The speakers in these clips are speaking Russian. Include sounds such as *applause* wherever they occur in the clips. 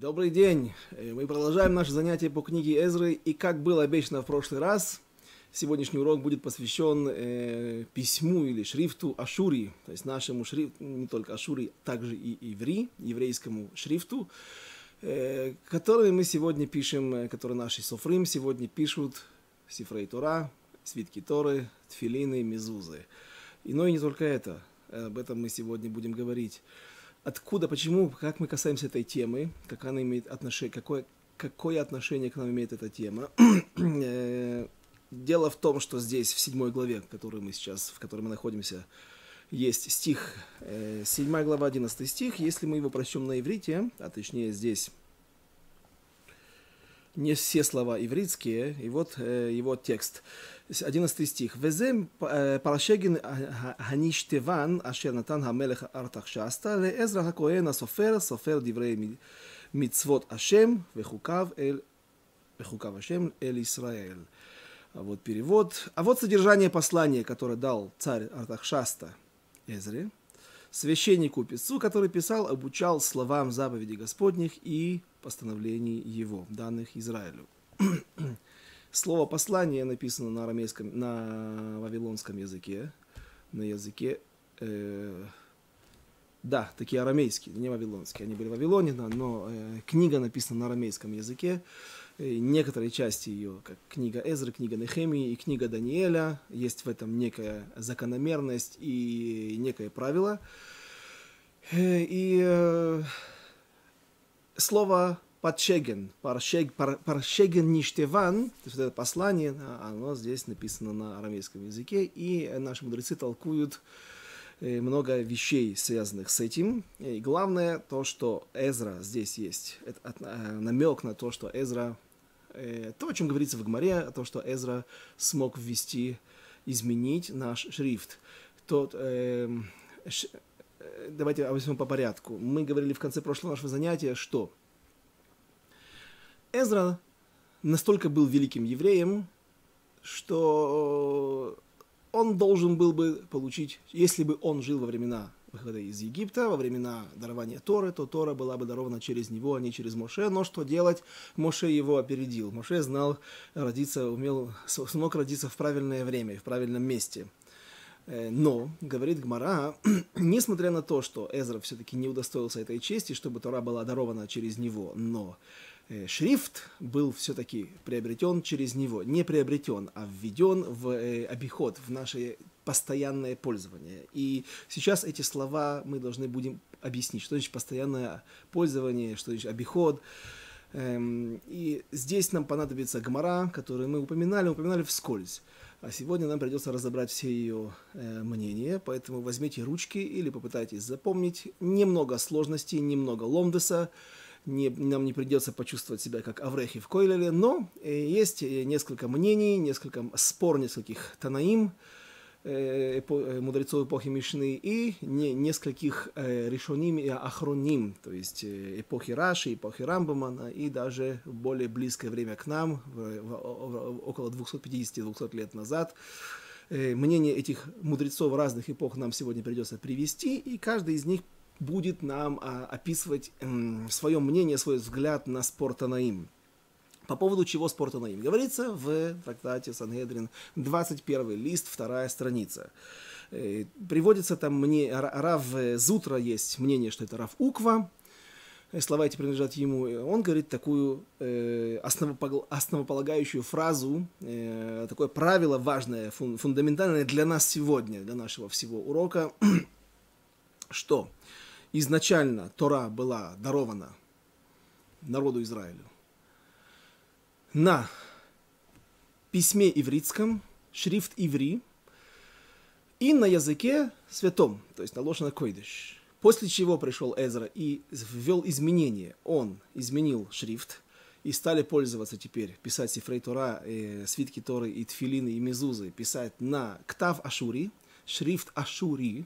Добрый день! Э, Мы продолжаем наше занятие по книге Эзры, и как было обещано в прошлый раз, сегодняшний урок будет посвящен э, письму или шрифту Ашури, то есть нашему шрифту, не только Ашури, также и иври, еврейскому шрифту, э, который мы сегодня пишем, э, который наши софрим сегодня пишут Сифрей Тора, свитки Торы, тфилины, мезузы. И, но и не только это, об этом мы сегодня будем говорить откуда, почему, как мы касаемся этой темы, как она имеет отношение, какое, какое отношение к нам имеет эта тема. *clears throat* Э, дело в том, что здесь, в седьмой главе, в которой мы сейчас, в которой мы находимся, есть стих, э, седьмая глава, одиннадцатый стих. Если мы его прочтем на иврите, а точнее здесь не все слова ивритские, и вот э, его текст. 11 стих. «Везем э, парашегин хаништеван, а, ашер натан хамелех артахшаста, леэзра хакоэн асофер, софер диврей мицвот ашем, вехукав эль, вехукав ашем эль Исраэль». А вот перевод. А вот содержание послания, которое дал царь Артахшаста Эзре – священнику писцу, который писал, обучал словам заповедей Господних и постановлений его, данных Израилю. *clears throat* Слово послание написано на арамейском, на вавилонском языке, на языке, э, да, такие арамейские, не вавилонские, они были в Вавилоне, да, но э, книга написана на арамейском языке, некоторые части ее, как книга Эзры, книга Нехемии и книга Даниэля, есть в этом некая закономерность и некое правило. Э, и э, слово Подшеген, паршег, пар, паршеген ништеван, то есть это послание, оно здесь написано на арамейском языке, и наши мудрецы толкуют много вещей, связанных с этим. И главное то, что Эзра здесь есть, это намек на то, что Эзра, то, о чем говорится в Гмаре, то, что Эзра смог ввести, изменить наш шрифт. Тот, э, ш, давайте объясним по порядку. Мы говорили в конце прошлого нашего занятия, что Эзра настолько был великим евреем, что он должен был бы получить, если бы он жил во времена выхода из Египта, во времена дарования Торы, то Тора была бы дарована через него, а не через Моше. Но что делать? Моше его опередил. Моше знал родиться, умел, смог родиться в правильное время, в правильном месте. Но, говорит Гмара, *clears throat* несмотря на то, что Эзра все-таки не удостоился этой чести, чтобы Тора была дарована через него, но Э, шрифт был все-таки приобретен через него. Не приобретен, а введен в э, обиход, в наше постоянное пользование. И сейчас эти слова мы должны будем объяснить, что значит постоянное пользование, что значит обиход. Эм, и здесь нам понадобится гмара, которую мы упоминали, упоминали вскользь. А сегодня нам придется разобрать все ее э, мнения, поэтому возьмите ручки или попытайтесь запомнить. Немного сложностей, немного ломдеса, не, нам не придется почувствовать себя как Аврехи в Койлеле, но э, есть э, несколько мнений, несколько спор нескольких Танаим, э, мудрецов эпохи Мишны, и не, нескольких решоним и ахроним, то есть эпохи Раши, эпохи Рамбамана, и даже в более близкое время к нам, в, в, в, около 250-200 лет назад, мнение этих мудрецов разных эпох нам сегодня придется привести, и каждый из них будет нам а, описывать м, свое мнение, свой взгляд на спор Танаим. По поводу чего спор Танаим? Говорится в трактате Сангедрин, 21 лист, вторая страница. Э, приводится там мне, Рав Зутра есть мнение, что это Рав Уква, э, слова эти принадлежат ему, он говорит такую э, основополагающую фразу, такое правило важное, фун, фундаментальное для нас сегодня, для нашего всего урока, *clears throat* что изначально Тора была дарована народу Израилю на письме ивритском, шрифт иври, и на языке святом, то есть на лошадь койдыш. После чего пришел Эзра и ввел изменения. Он изменил шрифт, и стали пользоваться теперь, писать Сифрей Тора, э, свитки Торы и Тфилины и Мезузы, писать на Ктав Ашури, шрифт Ашури,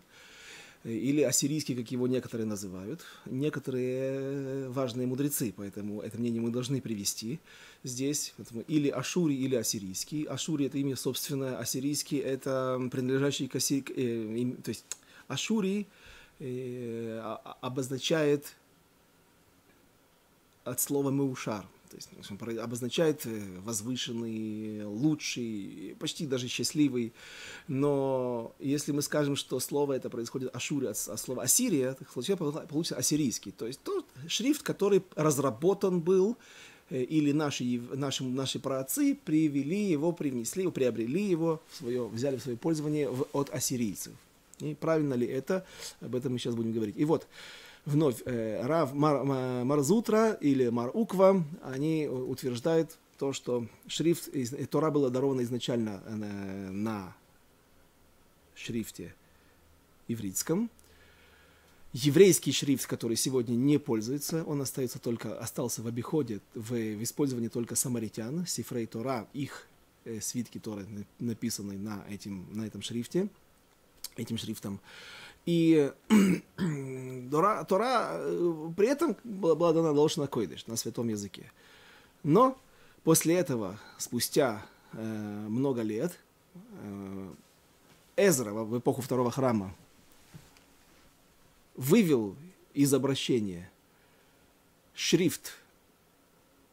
или ассирийский, как его некоторые называют, некоторые важные мудрецы, поэтому это мнение мы должны привести здесь, или Ашури, или ассирийский. Ашури это имя собственное, ассирийский это принадлежащий к ассир... э, то есть Ашури э, обозначает от слова «меушар». То есть обозначает э, возвышенный, лучший, почти даже счастливый. Но если мы скажем, что слово это происходит ашури от, от слова Ассирия, то получится ассирийский. То есть тот шрифт, который разработан был или наши, наши, наши праотцы привели его, привнесли, приобрели его, в свое, взяли в свое пользование в, от ассирийцев. И правильно ли это? Об этом мы сейчас будем говорить. И вот, вновь э, Рав Мар, Марзутра или Маруква, они утверждают то, что шрифт из, Тора была дарована изначально на, на шрифте ивритском. Еврейский шрифт, который сегодня не пользуется, он остается только, остался в обиходе, в, в использовании только самаритян, Сифрей Тора, их э, свитки Торы, написанные на, этим, на этом шрифте, этим шрифтом. И *clears throat* Тора, Тора э, при этом была, была дана Лошна Койдыш на святом языке. Но после этого, спустя э, много лет, э, Эзра в эпоху второго храма вывел из обращения шрифт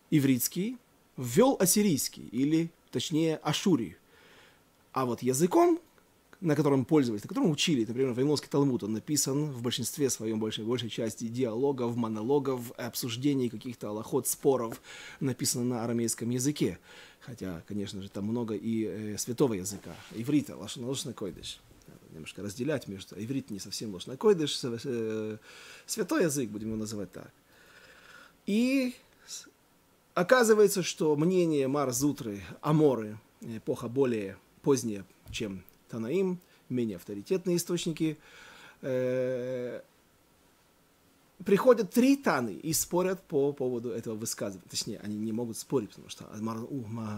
ивритский, ввел ассирийский, или точнее ашури. А вот языком, на котором пользовались, на котором учили, например, Вавилонский Талмуд, он написан в большинстве своем, большей, большей части диалогов, монологов, обсуждений каких-то аллоход, споров, написано на арамейском языке. Хотя, конечно же, там много и э, святого языка, иврита, лошна койдыш. Немножко разделять между... Иврит не совсем лошна койдыш, э, святой язык, будем его называть так. И оказывается, что мнение Марзутры, Аморы, эпоха более поздняя, чем Танаим, менее авторитетные источники. Э, приходят три Таны и спорят по поводу этого высказывания. Точнее, они не могут спорить, потому что Мар,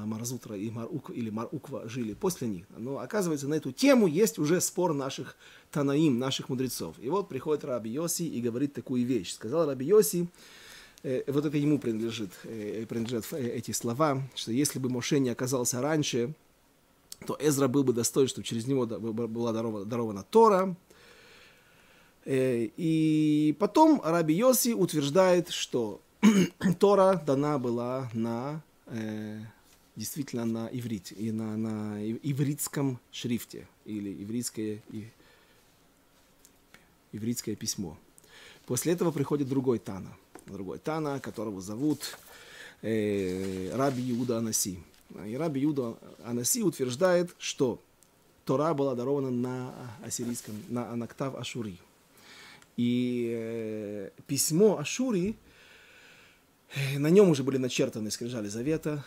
Маразутра и Марук, или Маруква жили после них. Но оказывается, на эту тему есть уже спор наших Танаим, наших мудрецов. И вот приходит Раби Йоси и говорит такую вещь. Сказал Раби Йоси, э, вот это ему принадлежит, э, принадлежат э, эти слова, что если бы Моше не оказался раньше, то Эзра был бы достоин, чтобы через него была дарована, дарована Тора. Э, и потом Раби Йоси утверждает, что *clears throat* Тора дана была на э, действительно на иврите и на, на ивритском шрифте или ивритское, ивритское письмо. После этого приходит другой Тана, другой Тана, которого зовут э, Раби Иуда Анаси. И Раби Юда Анаси утверждает, что Тора была дарована на ассирийском, на Анактав Ашури. И э, письмо Ашури, э, на нем уже были начертаны скрижали завета.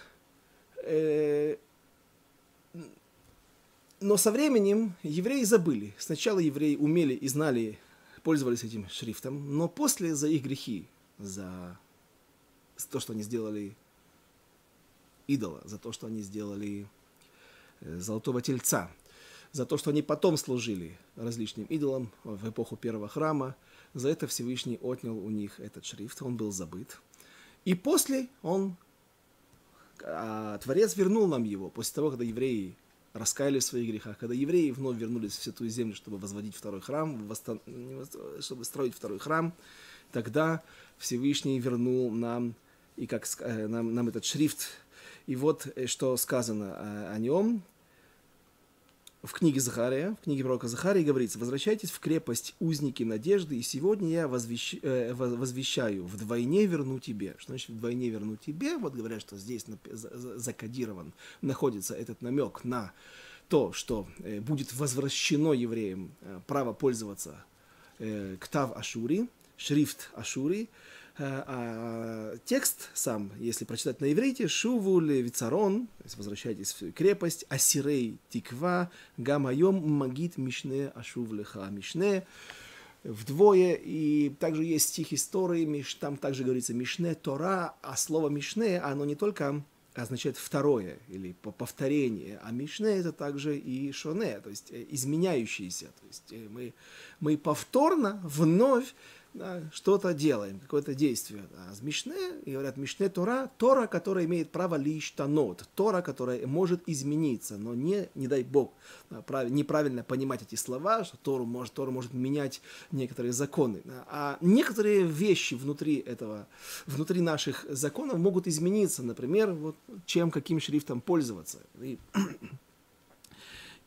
Э, но со временем евреи забыли. Сначала евреи умели и знали, пользовались этим шрифтом, но после за их грехи, за то, что они сделали идола, за то, что они сделали золотого тельца, за то, что они потом служили различным идолам в эпоху первого храма. За это Всевышний отнял у них этот шрифт, он был забыт. И после он, а, Творец вернул нам его, после того, когда евреи раскаялись в своих грехах, когда евреи вновь вернулись в Святую Землю, чтобы возводить второй храм, чтобы строить второй храм, тогда Всевышний вернул нам, и как э, нам, нам этот шрифт и вот э, что сказано э, о нем в книге Захария, в книге пророка Захария говорится, «Возвращайтесь в крепость узники надежды, и сегодня я возвещ... э, возвещаю, вдвойне верну тебе». Что значит «вдвойне верну тебе»? Вот говорят, что здесь закодирован, находится этот намек на то, что э, будет возвращено евреям право пользоваться ктав Ашури, шрифт Ашури, Э, а текст сам, если прочитать на иврите, Шуву Левицарон, то есть возвращайтесь в крепость, Асирей Тиква, Гамайом Магит Мишне Ашув Леха Мишне, вдвое, и также есть стих истории, там также говорится Мишне Тора, а слово Мишне, оно не только означает второе или повторение, а Мишне это также и Шоне, то есть э, изменяющийся, то есть э, мы, мы повторно, вновь да, что-то делаем, какое-то действие. А с Мишне, говорят, Мишне Тора, Тора, которая имеет право лишь танот, Тора, которая может измениться, но не, не дай Бог, прав, неправильно понимать эти слова, что Тору может, Тора может менять некоторые законы. А некоторые вещи внутри этого, внутри наших законов могут измениться, например, вот чем, каким шрифтом пользоваться. И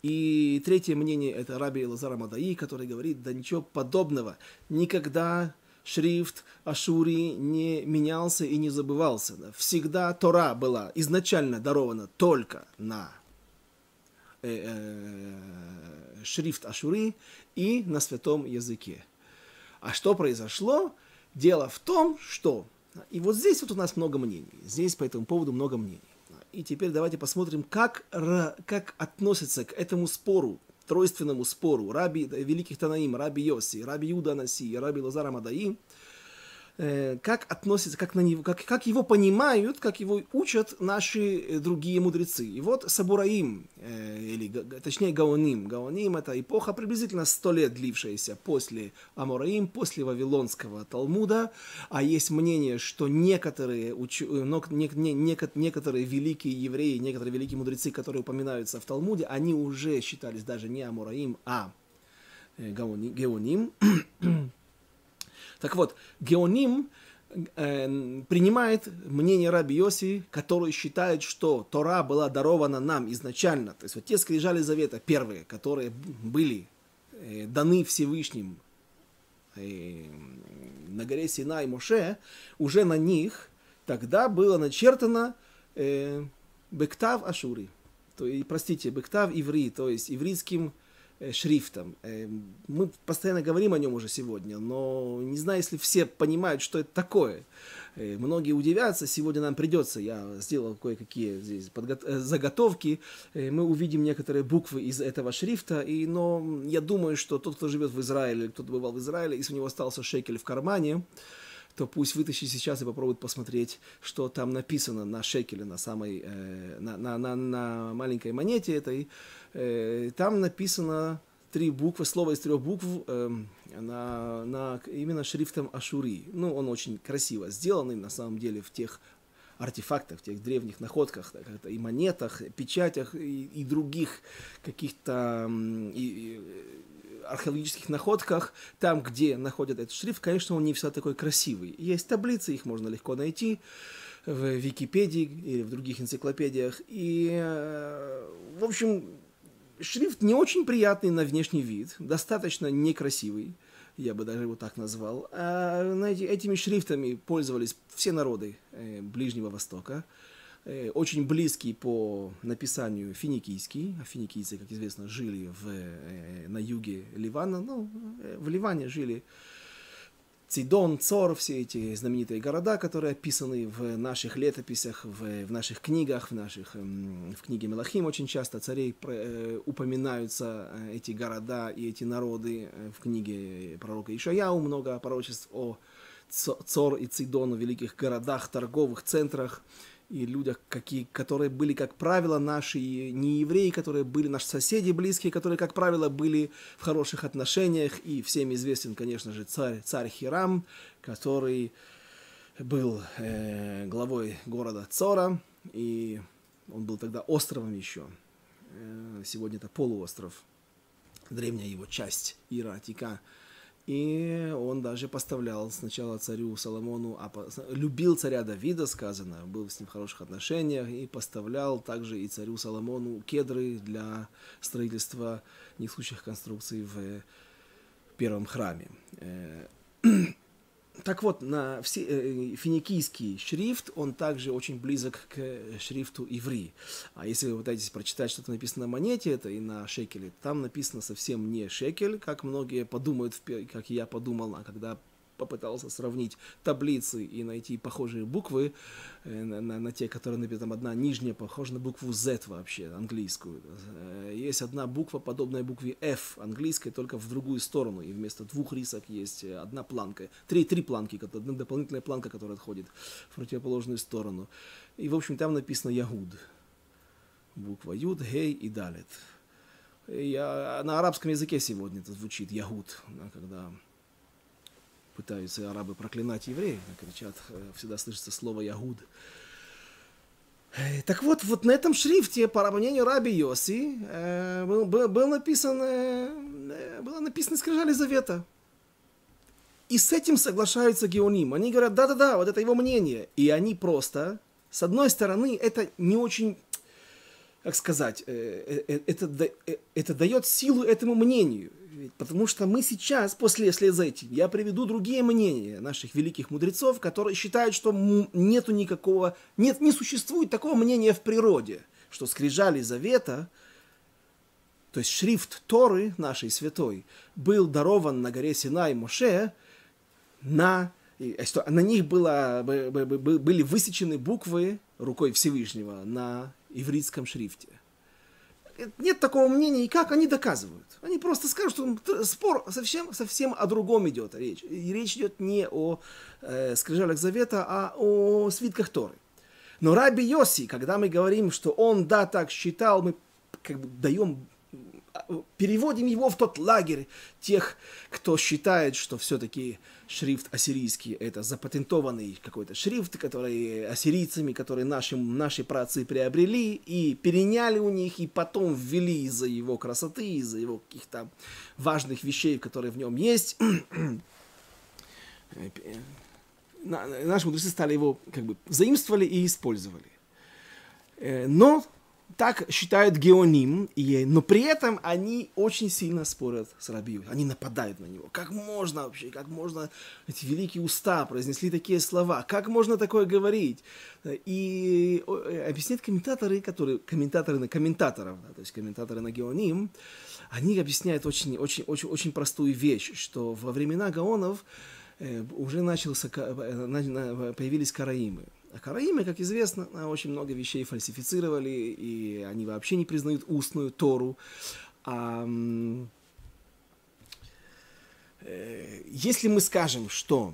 и третье мнение это Раби Лазара Мадаи, который говорит, да ничего подобного, никогда шрифт Ашури не менялся и не забывался. Всегда Тора была изначально дарована только на э, э, шрифт Ашури и на святом языке. А что произошло? Дело в том, что... И вот здесь вот у нас много мнений. Здесь по этому поводу много мнений. И теперь давайте посмотрим, как, как относится к этому спору, тройственному спору. Раби, великих Танаим, раби Йоси, раби Юда Наси, раби Лазара Мадаи, Э, как относится, как, на него, как, как его понимают, как его учат наши э, другие мудрецы. И вот Сабураим, э, или точнее Гаоним. Гаоним это эпоха приблизительно сто лет длившаяся после Амураим, после Вавилонского Талмуда. А есть мнение, что некоторые, уч... но, не, не, не, некоторые великие евреи, некоторые великие мудрецы, которые упоминаются в Талмуде, они уже считались даже не Амураим, а Гаоним. Так вот, Геоним э, принимает мнение Раби Йоси, который считает, что Тора была дарована нам изначально. То есть вот те скрижали завета первые, которые были э, даны Всевышним э, на горе Сина и Моше, уже на них тогда было начертано э, Бектав Ашури. То, и, простите, Бектав Иври, то есть ивритским шрифтом. Э, мы постоянно говорим о нем уже сегодня, но не знаю, если все понимают, что это такое. Э, многие удивятся, сегодня нам придется, я сделал кое-какие здесь подго- заготовки, мы увидим некоторые буквы из этого шрифта, и, но я думаю, что тот, кто живет в Израиле, кто-то бывал в Израиле, если у него остался шекель в кармане, то пусть вытащит сейчас и попробует посмотреть, что там написано на шекеле, на самой, э, на, на, на, на маленькой монете этой. Э, там написано три буквы, слово из трех букв э, на, на именно шрифтом Ашури. Ну, он очень красиво сделанный, на самом деле, в тех артефактах, в тех древних находках, и монетах, печатях и, и других каких-то и, археологических находках, там, где находят этот шрифт, конечно, он не всегда такой красивый. Есть таблицы, их можно легко найти в Википедии или в других энциклопедиях. И, э, в общем, шрифт не очень приятный на внешний вид, достаточно некрасивый, я бы даже его так назвал. А, знаете, этими шрифтами пользовались все народы э, Ближнего Востока. Э, очень близкий по написанию финикийский. А финикийцы, как известно, жили в, э, на юге Ливана. Ну, э, в Ливане жили Цидон, Цор, все эти знаменитые города, которые описаны в наших летописях, в, в наших книгах, в, наших, эм, в книге Мелахим очень часто царей упоминаются эти города и эти народы. В книге пророка Ишаяу много пророчеств о Цор и Цидон, великих городах, торговых центрах и людях, какие, которые были, как правило, наши не евреи, которые были наши соседи близкие, которые, как правило, были в хороших отношениях. И всем известен, конечно же, царь, царь Хирам, который был э, главой города Цора, и он был тогда островом еще. Э, сегодня это полуостров, древняя его часть Ира Атика. И он даже поставлял сначала царю Соломону, а любил царя Давида, сказано, был с ним в хороших отношениях, и поставлял также и царю Соломону кедры для строительства несущих конструкций в первом храме. Э, Так вот, на все, э, финикийский шрифт, он также очень близок к шрифту иври. А если вы пытаетесь прочитать, что-то написано на монете, это и на шекеле, там написано совсем не шекель, как многие подумают, как я подумал, а когда попытался сравнить таблицы и найти похожие буквы э, на, на, на те, которые написаны, там одна нижняя похожа на букву Z вообще, английскую. Э, есть одна буква, подобная букве F, английской, только в другую сторону, и вместо двух рисок есть одна планка, три, три планки, одна дополнительная планка, которая отходит в противоположную сторону. И, в общем, там написано Ягуд. Буква Юд, Гей и Далит. Я, на арабском языке сегодня это звучит Ягуд, да, когда пытаются арабы проклинать евреев, кричат, э, всегда слышится слово «ягуд». Так вот, вот на этом шрифте, по мнению Раби Йоси, э, был, был, был написан, э, было написано «Скрижали Завета». И с этим соглашаются Геоним. Они говорят, да-да-да, вот это его мнение. И они просто, с одной стороны, это не очень, как сказать, это, это дает силу этому мнению. Потому что мы сейчас, после вслед за этим, я приведу другие мнения наших великих мудрецов, которые считают, что нету никакого, нет, не существует такого мнения в природе, что скрижали завета, то есть шрифт Торы нашей святой, был дарован на горе Синай Моше на что на них было, были высечены буквы рукой Всевышнего на ивритском шрифте нет такого мнения, и как они доказывают? Они просто скажут, что спор совсем, совсем о другом идет речь. И речь идет не о э, скрижалях завета, а о свитках Торы. Но Раби Йоси, когда мы говорим, что он, да, так считал, мы как бы даем переводим его в тот лагерь тех, кто считает, что все-таки шрифт ассирийский это запатентованный какой-то шрифт, который ассирийцами, который наши, наши працы приобрели и переняли у них, и потом ввели из-за его красоты, из-за его каких-то важных вещей, которые в нем есть. *clears throat* Наши мудрецы стали его как бы заимствовали и использовали. Э, но так считают геоним, и, но при этом они очень сильно спорят с Рабиу. Они нападают на него. Как можно вообще, как можно, эти великие уста произнесли такие слова, как можно такое говорить? И э, объясняют комментаторы, которые, комментаторы на комментаторов, да, то есть комментаторы на геоним, они объясняют очень, очень, очень, очень простую вещь, что во времена гаонов э, уже начался, э, появились караимы. Караимы, как известно, очень много вещей фальсифицировали, и они вообще не признают устную Тору. А, э, если мы скажем, что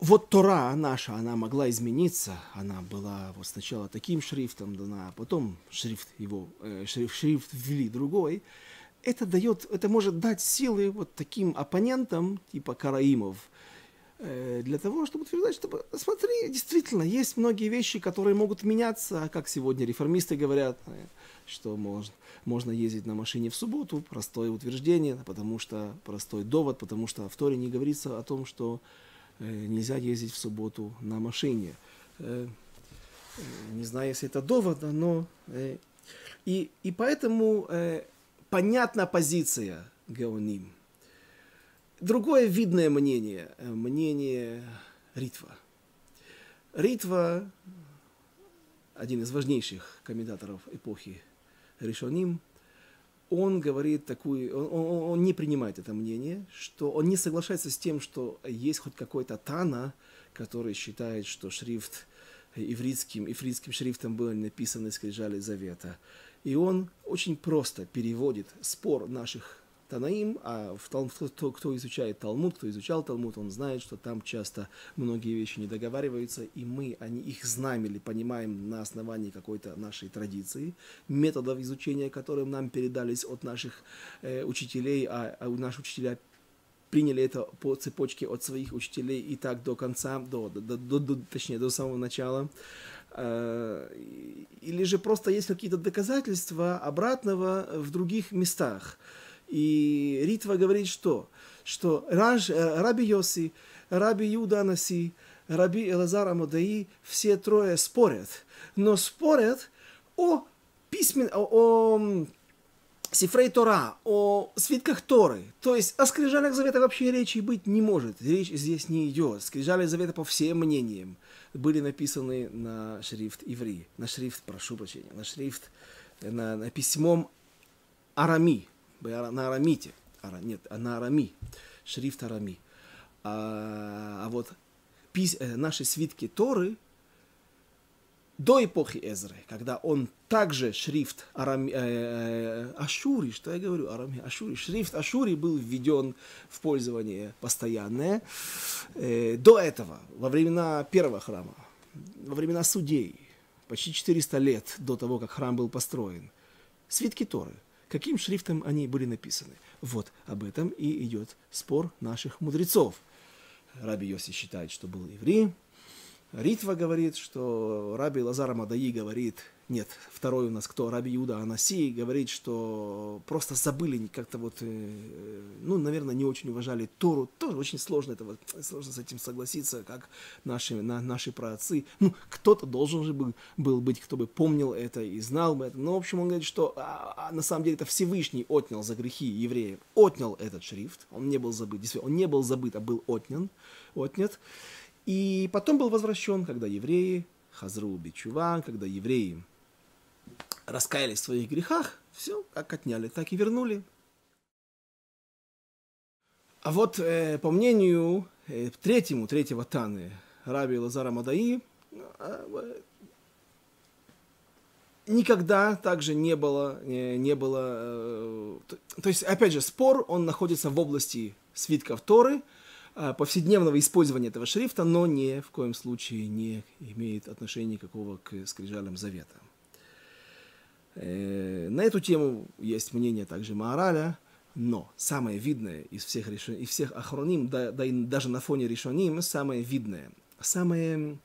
вот Тора наша, она могла измениться, она была вот сначала таким шрифтом дана, а потом шрифт его, э, шрифт, шрифт ввели другой, это дает, это может дать силы вот таким оппонентам, типа караимов, Э, для того, чтобы утверждать, чтобы, смотри, действительно, есть многие вещи, которые могут меняться, как сегодня реформисты говорят, э, что можно, можно ездить на машине в субботу, простое утверждение, потому что простой довод, потому что в Торе не говорится о том, что э, нельзя ездить в субботу на машине. Не знаю, если это довод, но... И, и поэтому понятна позиция Геоним – Другое видное мнение, э, мнение Ритва. Ритва, один из важнейших комментаторов эпохи Решоним, он говорит такую, он, он, он не принимает это мнение, что он не соглашается с тем, что есть хоть какой-то Тана, который считает, что шрифт ивритским, ивритским шрифтом был написан из скрижали завета. И он очень просто переводит спор наших Танаим, а в Талмуд, кто, кто изучает Талмуд, кто изучал Талмуд, он знает, что там часто многие вещи не договариваются, и мы они, их знаем или понимаем на основании какой-то нашей традиции, методов изучения, которые нам передались от наших э, учителей, а, а наши учителя приняли это по цепочке от своих учителей и так до конца, до, до, до, до, точнее, до самого начала. Э, или же просто есть какие-то доказательства обратного в других местах. И Ритва говорит что? Что Раж, э, Раби Йоси, Раби Юда Анаси, Раби Элазар Амудаи, все трое спорят. Но спорят о письмен, о, о Сифрей Тора, о свитках Торы. То есть о скрижалях завета вообще речи быть не может. Речь здесь не идет. Скрижали завета по всем мнениям были написаны на шрифт иври, на шрифт, прошу прощения, на шрифт, на, на письмом арами, на арамите. Ара, нет, а на арами. Шрифт арами. А, а вот пис, э, наши свитки Торы до эпохи Эзры, когда он также шрифт арами, э, э, Ашури, что я говорю, арами, Ашури, шрифт Ашури был введен в пользование постоянное. Э, до этого, во времена первого храма, во времена судей, почти 400 лет до того, как храм был построен, свитки Торы – каким шрифтом они были написаны. Вот об этом и идет спор наших мудрецов. Раби Йоси считает, что был еврей. Ритва говорит, что Раби Лазар Мадаи говорит, нет, второй у нас кто? Раби Юда Анаси говорит, что просто забыли как-то вот, э, ну, наверное, не очень уважали Тору. Тоже очень сложно это вот, сложно с этим согласиться, как наши, на, наши праотцы. Ну, кто-то должен же был, был быть, кто бы помнил это и знал бы это. Но, в общем, он говорит, что а, а, на самом деле это Всевышний отнял за грехи евреев, отнял этот шрифт. Он не был забыт, действительно, он не был забыт, а был отнян, отнят. И потом был возвращен, когда евреи, Хазру Бичуван, когда евреи раскаялись в своих грехах, все, как отняли, так и вернули. А вот э, по мнению э, третьему, третьего Таны, Раби Лазара Мадаи, э, никогда также не было, не, не было э, то, то есть, опять же, спор, он находится в области свитков Торы, э, повседневного использования этого шрифта, но ни в коем случае не имеет отношения никакого к скрижалям завета. Э, на эту тему есть мнение также Маораля, но самое видное из всех, решен... из всех охроним, да, да и даже на фоне решоним, самое видное, самое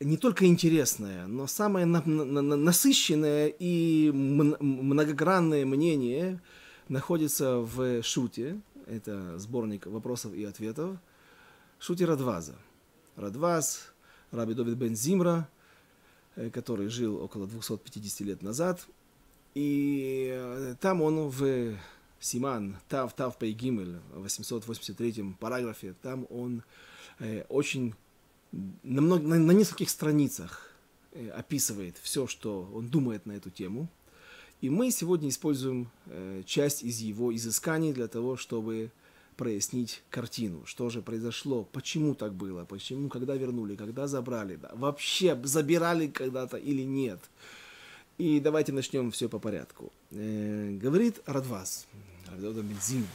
не только интересное, но самое на, на, на, насыщенное и многогранное мнение находится в Шуте, это сборник вопросов и ответов, Шуте Радваза. Радваз, Раби Довид Бен Зимра – который жил около 250 лет назад. И э, там он в Симан, Тав, Тав Пейгимель, в 883 параграфе, там он э, очень на, много, на, на нескольких страницах э, описывает все, что он думает на эту тему. И мы сегодня используем э, часть из его изысканий для того, чтобы прояснить картину, что же произошло, почему так было, почему, когда вернули, когда забрали, да, вообще забирали когда-то или нет. И давайте начнем все по порядку. Э, говорит Радвас, Радвас Бензин,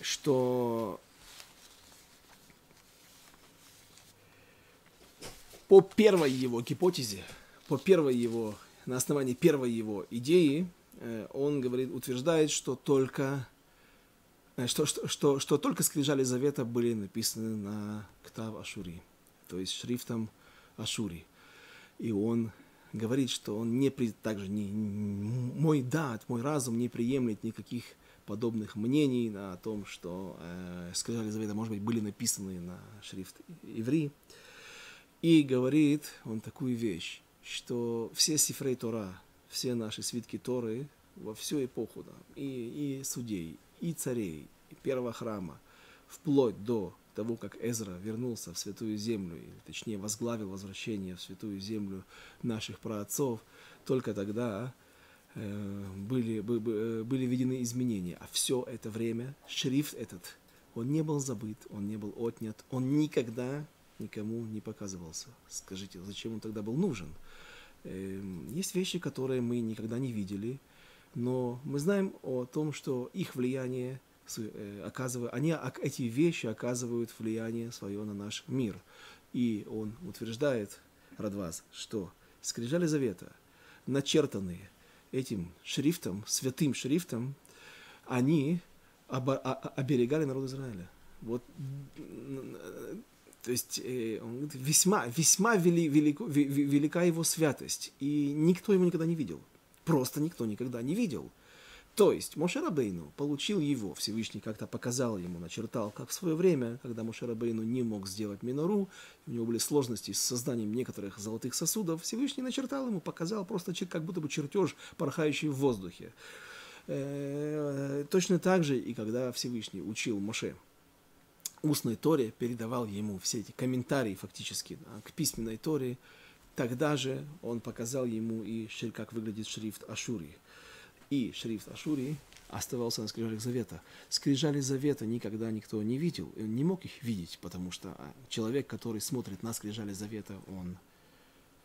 что по первой его гипотезе, по первой его, на основании первой его идеи, э, он говорит, утверждает, что только что, что, что, только скрижали завета были написаны на Ктав Ашури, то есть шрифтом Ашури. И он говорит, что он не при, также не, мой дат, мой разум не приемлет никаких подобных мнений о том, что э, скрижали завета, может быть, были написаны на шрифт иври. И говорит он такую вещь, что все сифрей Тора, все наши свитки Торы во всю эпоху, да, и, и судей, и царей, первого храма, вплоть до того, как Эзра вернулся в Святую Землю, или точнее возглавил возвращение в Святую Землю наших праотцов, только тогда э, были, бы, были введены изменения. А все это время шрифт этот, он не был забыт, он не был отнят, он никогда никому не показывался. Скажите, зачем он тогда был нужен? Э, есть вещи, которые мы никогда не видели, но мы знаем о том, что их влияние э, оказывают, они, эти вещи оказывают влияние свое на наш мир. И он утверждает, Радваз, что скрижали завета, начертанные этим шрифтом, святым шрифтом, они оберегали народ Израиля. Вот, то есть э, весьма, весьма вели, велико, велика его святость, и никто его никогда не видел просто никто никогда не видел. То есть Моше Рабейну получил его, Всевышний как-то показал ему, начертал, как в свое время, когда Моше Рабейну не мог сделать минору, у него были сложности с созданием некоторых золотых сосудов, Всевышний начертал ему, показал просто как будто бы чертеж, порхающий в воздухе. Э, точно так же и когда Всевышний учил Моше устной Торе, передавал ему все эти комментарии фактически к письменной Торе, Тогда же он показал ему и как выглядит шрифт Ашури. И шрифт Ашури оставался на скрижалях завета. Скрижали завета никогда никто не видел, он не мог их видеть, потому что а, человек, который смотрит на скрижали завета, он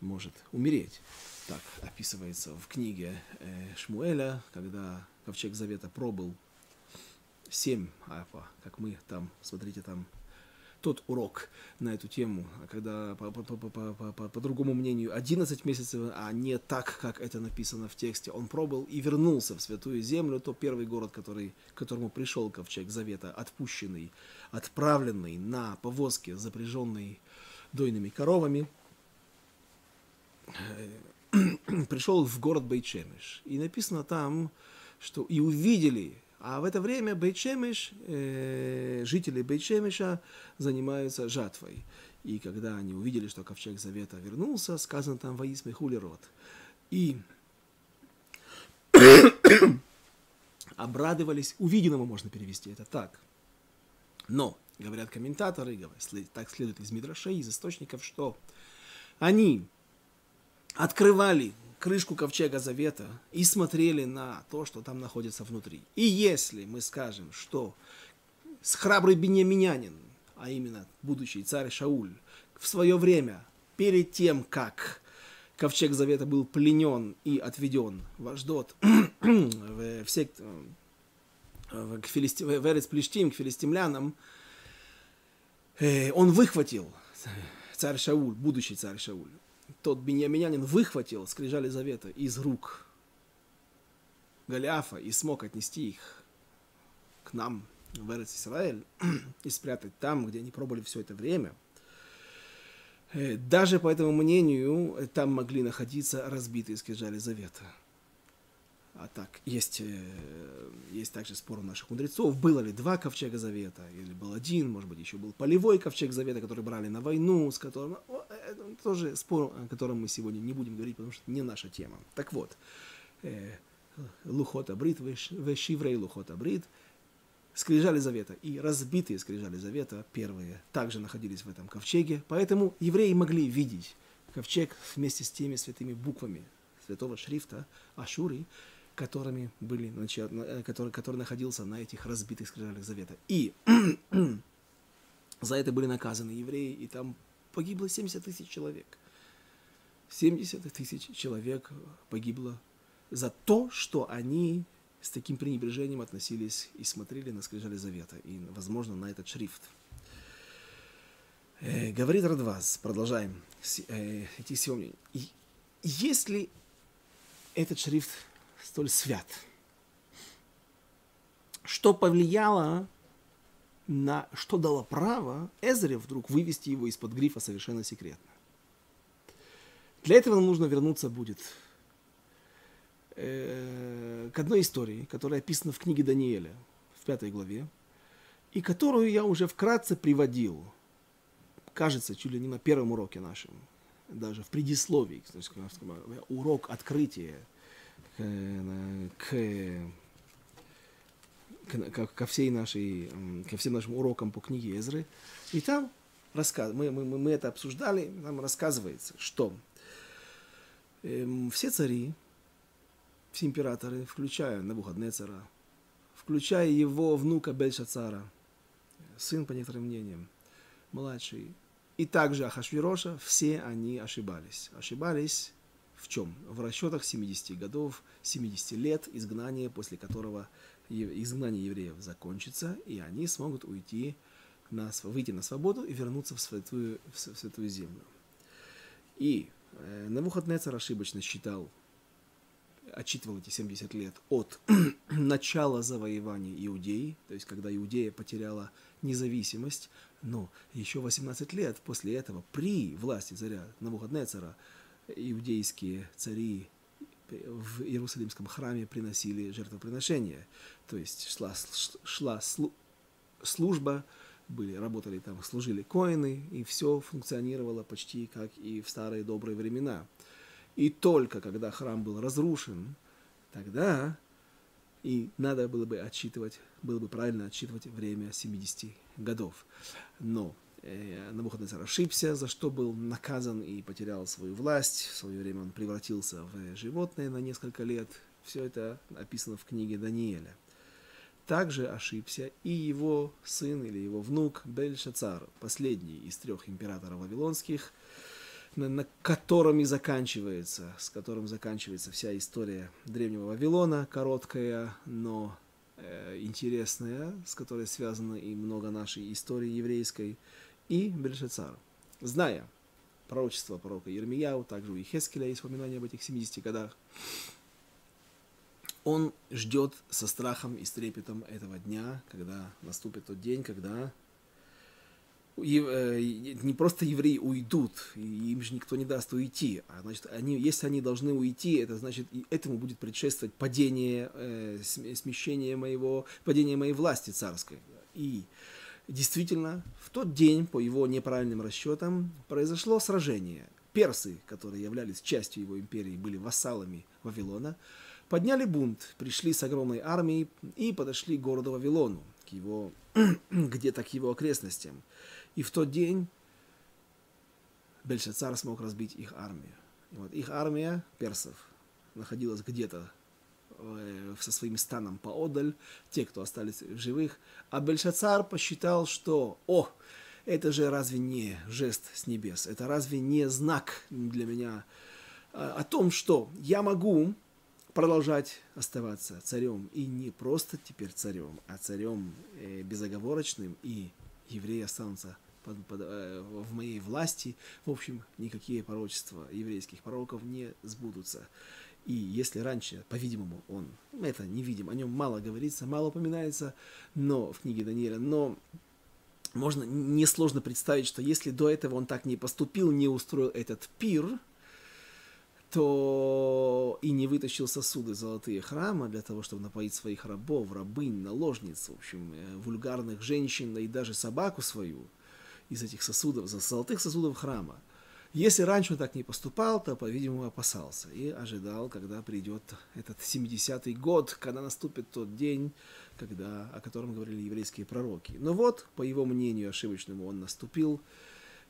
может умереть. Так описывается в книге э, Шмуэля, когда ковчег завета пробыл семь, а, как мы там, смотрите, там тот урок на эту тему, а когда, по, по, по, по, по, по, по другому мнению, 11 месяцев, а не так, как это написано в тексте, он пробыл и вернулся в Святую Землю, то первый город, который, к которому пришел ковчег Завета, отпущенный, отправленный на повозке, запряженной дойными коровами, *clears throat* пришел в город Бейчемеш. И написано там, что и увидели а в это время Бейчемеш, э, жители Бейчемеша занимаются жатвой. И когда они увидели, что ковчег завета вернулся, сказано там «Воисме хулерот». И *coughs* обрадовались, увиденному можно перевести это так. Но, говорят комментаторы, так следует из Мидрашей, из источников, что они открывали крышку ковчега завета и смотрели на то, что там находится внутри. И если мы скажем, что храбрый беньяминянин, а именно будущий царь Шауль, в свое время, перед тем, как ковчег завета был пленен и отведен в Аждот, *clears throat* в, в, сект, в, к филисти, в к филистимлянам, э, он выхватил царь Шауль, будущий царь Шауль, тот беньяминянин выхватил скрижали завета из рук Голиафа и смог отнести их к нам в Эрец Исраэль и спрятать там, где они пробовали все это время, э, даже по этому мнению там могли находиться разбитые скрижали завета – а так, есть, э, есть также спор у наших мудрецов, было ли два ковчега завета, или был один, может быть, еще был полевой ковчег завета, который брали на войну, с которым... Это тоже спор, о котором мы сегодня не будем говорить, потому что не наша тема. Так вот, э, Лухота Брит, Вешиврей Лухота Брит, скрижали завета и разбитые скрижали завета, первые, также находились в этом ковчеге, поэтому евреи могли видеть ковчег вместе с теми святыми буквами святого шрифта Ашури, которыми были, э, который, который находился на этих разбитых скрижалях завета. И *clears throat* за это были наказаны евреи, и там погибло 70 тысяч человек. 70 тысяч человек погибло за то, что они с таким пренебрежением относились и смотрели на скрижали завета, и, возможно, на этот шрифт. Э, говорит Радваз, продолжаем э, эти съемки. Если этот шрифт столь свят. Что повлияло на, что дало право Эзре вдруг вывести его из-под грифа совершенно секретно. Для этого нам нужно вернуться будет э, к одной истории, которая описана в книге Даниэля в пятой главе, и которую я уже вкратце приводил, кажется, чуть ли не на первом уроке нашем, даже в предисловии, то есть урок открытия к, к, ко всей нашей, ко всем нашим урокам по книге Эзры. И там рассказ, мы, мы, мы это обсуждали, там рассказывается, что э, все цари, все императоры, включая Навуходнецера, включая его внука Бельшацара, сын, по некоторым мнениям, младший, и также Ахашвироша, все они ошибались. Ошибались в чем? В расчетах 70 годов, 70 лет изгнания, после которого изгнание евреев закончится, и они смогут уйти на, выйти на свободу и вернуться в святую, в святую землю. И э, Навуходнецер ошибочно считал, отчитывал эти 70 лет от *clears throat* начала завоевания Иудеи, то есть когда Иудея потеряла независимость, но еще 18 лет после этого при власти царя Навуходнецера иудейские цари в Иерусалимском храме приносили жертвоприношения. То есть шла, шла служба, были, работали там, служили коины, и все функционировало почти как и в старые добрые времена. И только когда храм был разрушен, тогда и надо было бы отсчитывать, было бы правильно отсчитывать время 70 годов. Но Навуходоносор ошибся, за что был наказан и потерял свою власть. В свое время он превратился в животное на несколько лет. Все это описано в книге Даниэля. Также ошибся и его сын или его внук Бельшацар, последний из трех императоров вавилонских, на, на котором и заканчивается, с которым заканчивается вся история древнего Вавилона, короткая, но э, интересная, с которой связано и много нашей истории еврейской. И Бельшацар, зная пророчество пророка Ермияу, также у Ихескеля есть упоминание об этих 70 годах, он ждет со страхом и с трепетом этого дня, когда наступит тот день, когда э, не просто евреи уйдут, им же никто не даст уйти, а значит, они, если они должны уйти, это значит, этому будет предшествовать падение, э, смещение моего, падение моей власти царской. И действительно, в тот день, по его неправильным расчетам, произошло сражение. Персы, которые являлись частью его империи, были вассалами Вавилона, подняли бунт, пришли с огромной армией и подошли к городу Вавилону, к его, *clears throat* где-то к его окрестностям. И в тот день Бельшацар смог разбить их армию. И вот их армия персов находилась где-то со своим станом поодаль, те, кто остались в живых. А Бельшацар посчитал, что, о, это же разве не жест с небес, это разве не знак для меня э, о том, что я могу продолжать оставаться царем. И не просто теперь царем, а царем э, безоговорочным, и евреи останутся под, под, э, в моей власти. В общем, никакие пророчества еврейских пророков не сбудутся. И если раньше, по-видимому, он, это не видим, о нем мало говорится, мало упоминается, но в книге Даниила, но можно несложно представить, что если до этого он так не поступил, не устроил этот пир, то и не вытащил сосуды золотые храма для того, чтобы напоить своих рабов, рабынь, наложниц, в общем, э, вульгарных женщин и даже собаку свою из этих сосудов, золотых сосудов храма. Если раньше он так не поступал, то, по-видимому, опасался и ожидал, когда придет этот 70-й год, когда наступит тот день, когда, о котором говорили еврейские пророки. Но вот, по его мнению ошибочному, он наступил,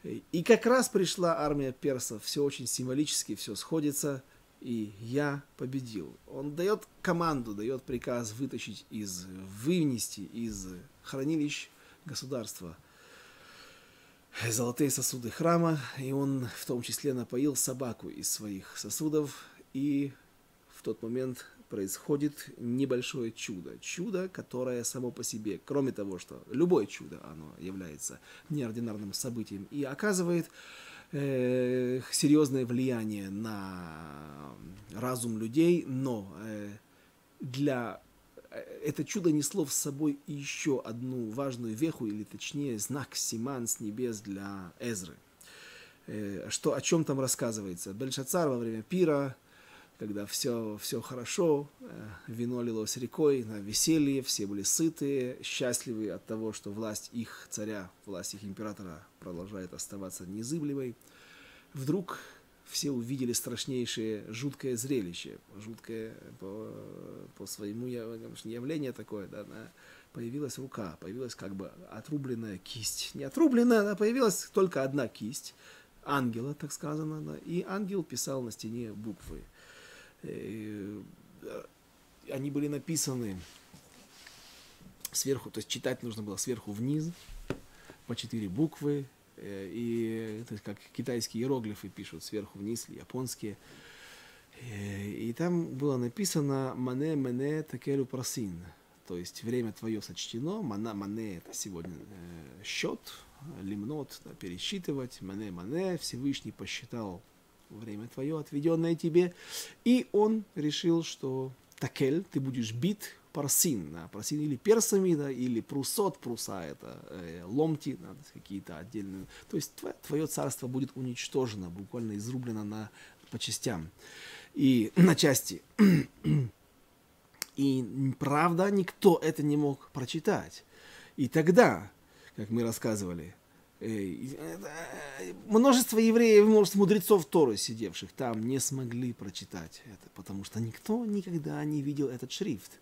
и как раз пришла армия персов, все очень символически, все сходится, и я победил. Он дает команду, дает приказ вытащить из, вынести из хранилищ государства золотые сосуды храма, и он в том числе напоил собаку из своих сосудов, и в тот момент происходит небольшое чудо. Чудо, которое само по себе, кроме того, что любое чудо, оно является неординарным событием и оказывает э, серьезное влияние на разум людей, но э, для это чудо несло в собой еще одну важную веху, или точнее знак Симан с небес для Эзры. Э, что, о чем там рассказывается? Бельшацар во время пира когда все, все хорошо, э, вино лилось рекой на веселье, все были сытые, счастливы от того, что власть их царя, власть их императора продолжает оставаться незыблемой. Вдруг все увидели страшнейшее, жуткое зрелище, жуткое по, по своему явлению такое, да, появилась рука, появилась как бы отрубленная кисть. Не отрубленная, а появилась только одна кисть, ангела, так сказано, да, и ангел писал на стене буквы. Э, они были написаны сверху, то есть читать нужно было сверху вниз, по четыре буквы, и то есть как китайские иероглифы пишут сверху вниз, японские. Э, и там было написано «Мане мене такелю просин», то есть время твое сочтено, мана мане это сегодня э, счет, лимнот, да, пересчитывать, мане мане, Всевышний посчитал время твое, отведенное тебе. И он решил, что такель, ты будешь бит парсин, да, парсин или персами, да, или прусот, пруса это э, ломти, да, какие-то отдельные. То есть твое, твое царство будет уничтожено, буквально изрублено на, по частям и *clears throat* на части. *clears throat* И правда, никто это не мог прочитать. И тогда, как мы рассказывали, множество евреев, множество мудрецов Торы, сидевших там, не смогли прочитать это, потому что никто никогда не видел этот шрифт.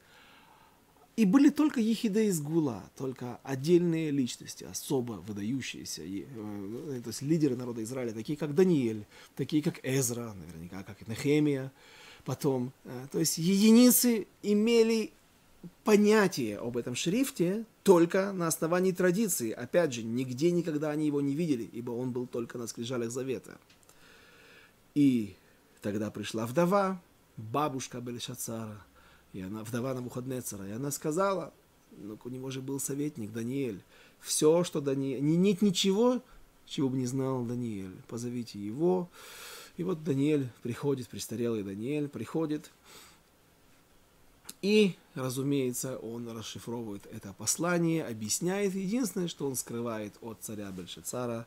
И были только Ехида из Гула, только отдельные личности, особо выдающиеся, э, то есть лидеры народа Израиля, такие как Даниэль, такие как Эзра, наверняка, как и Нехемия, потом. Э, то есть единицы имели понятие об этом шрифте только на основании традиции. Опять же, нигде никогда они его не видели, ибо он был только на скрижалях завета. И тогда пришла вдова, бабушка Белишацара, и она, вдова на Навуходнецера, и она сказала, ну, у него же был советник Даниэль, все, что Даниэль... Нет ничего, чего бы не знал Даниэль. Позовите его. И вот Даниэль приходит, престарелый Даниэль приходит. И, разумеется, он расшифровывает это послание, объясняет. Единственное, что он скрывает от царя Бельшицара,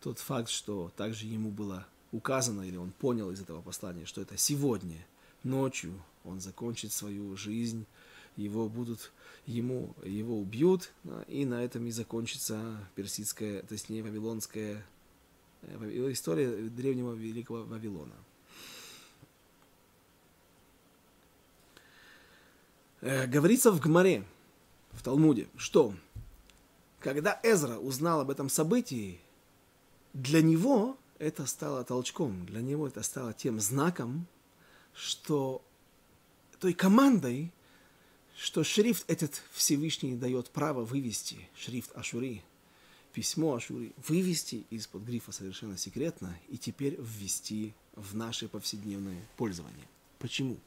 тот факт, что также ему было указано, или он понял из этого послания, что это сегодня, ночью, он закончит свою жизнь, его будут, ему, его убьют, и на этом и закончится персидская, то есть не вавилонская э, история древнего великого Вавилона. Э, говорится в Гмаре, в Талмуде, что когда Эзра узнал об этом событии, для него это стало толчком, для него это стало тем знаком, что той командой, что шрифт этот Всевышний дает право вывести, шрифт Ашури, письмо Ашури, вывести из-под грифа совершенно секретно и теперь ввести в наше повседневное пользование. Почему?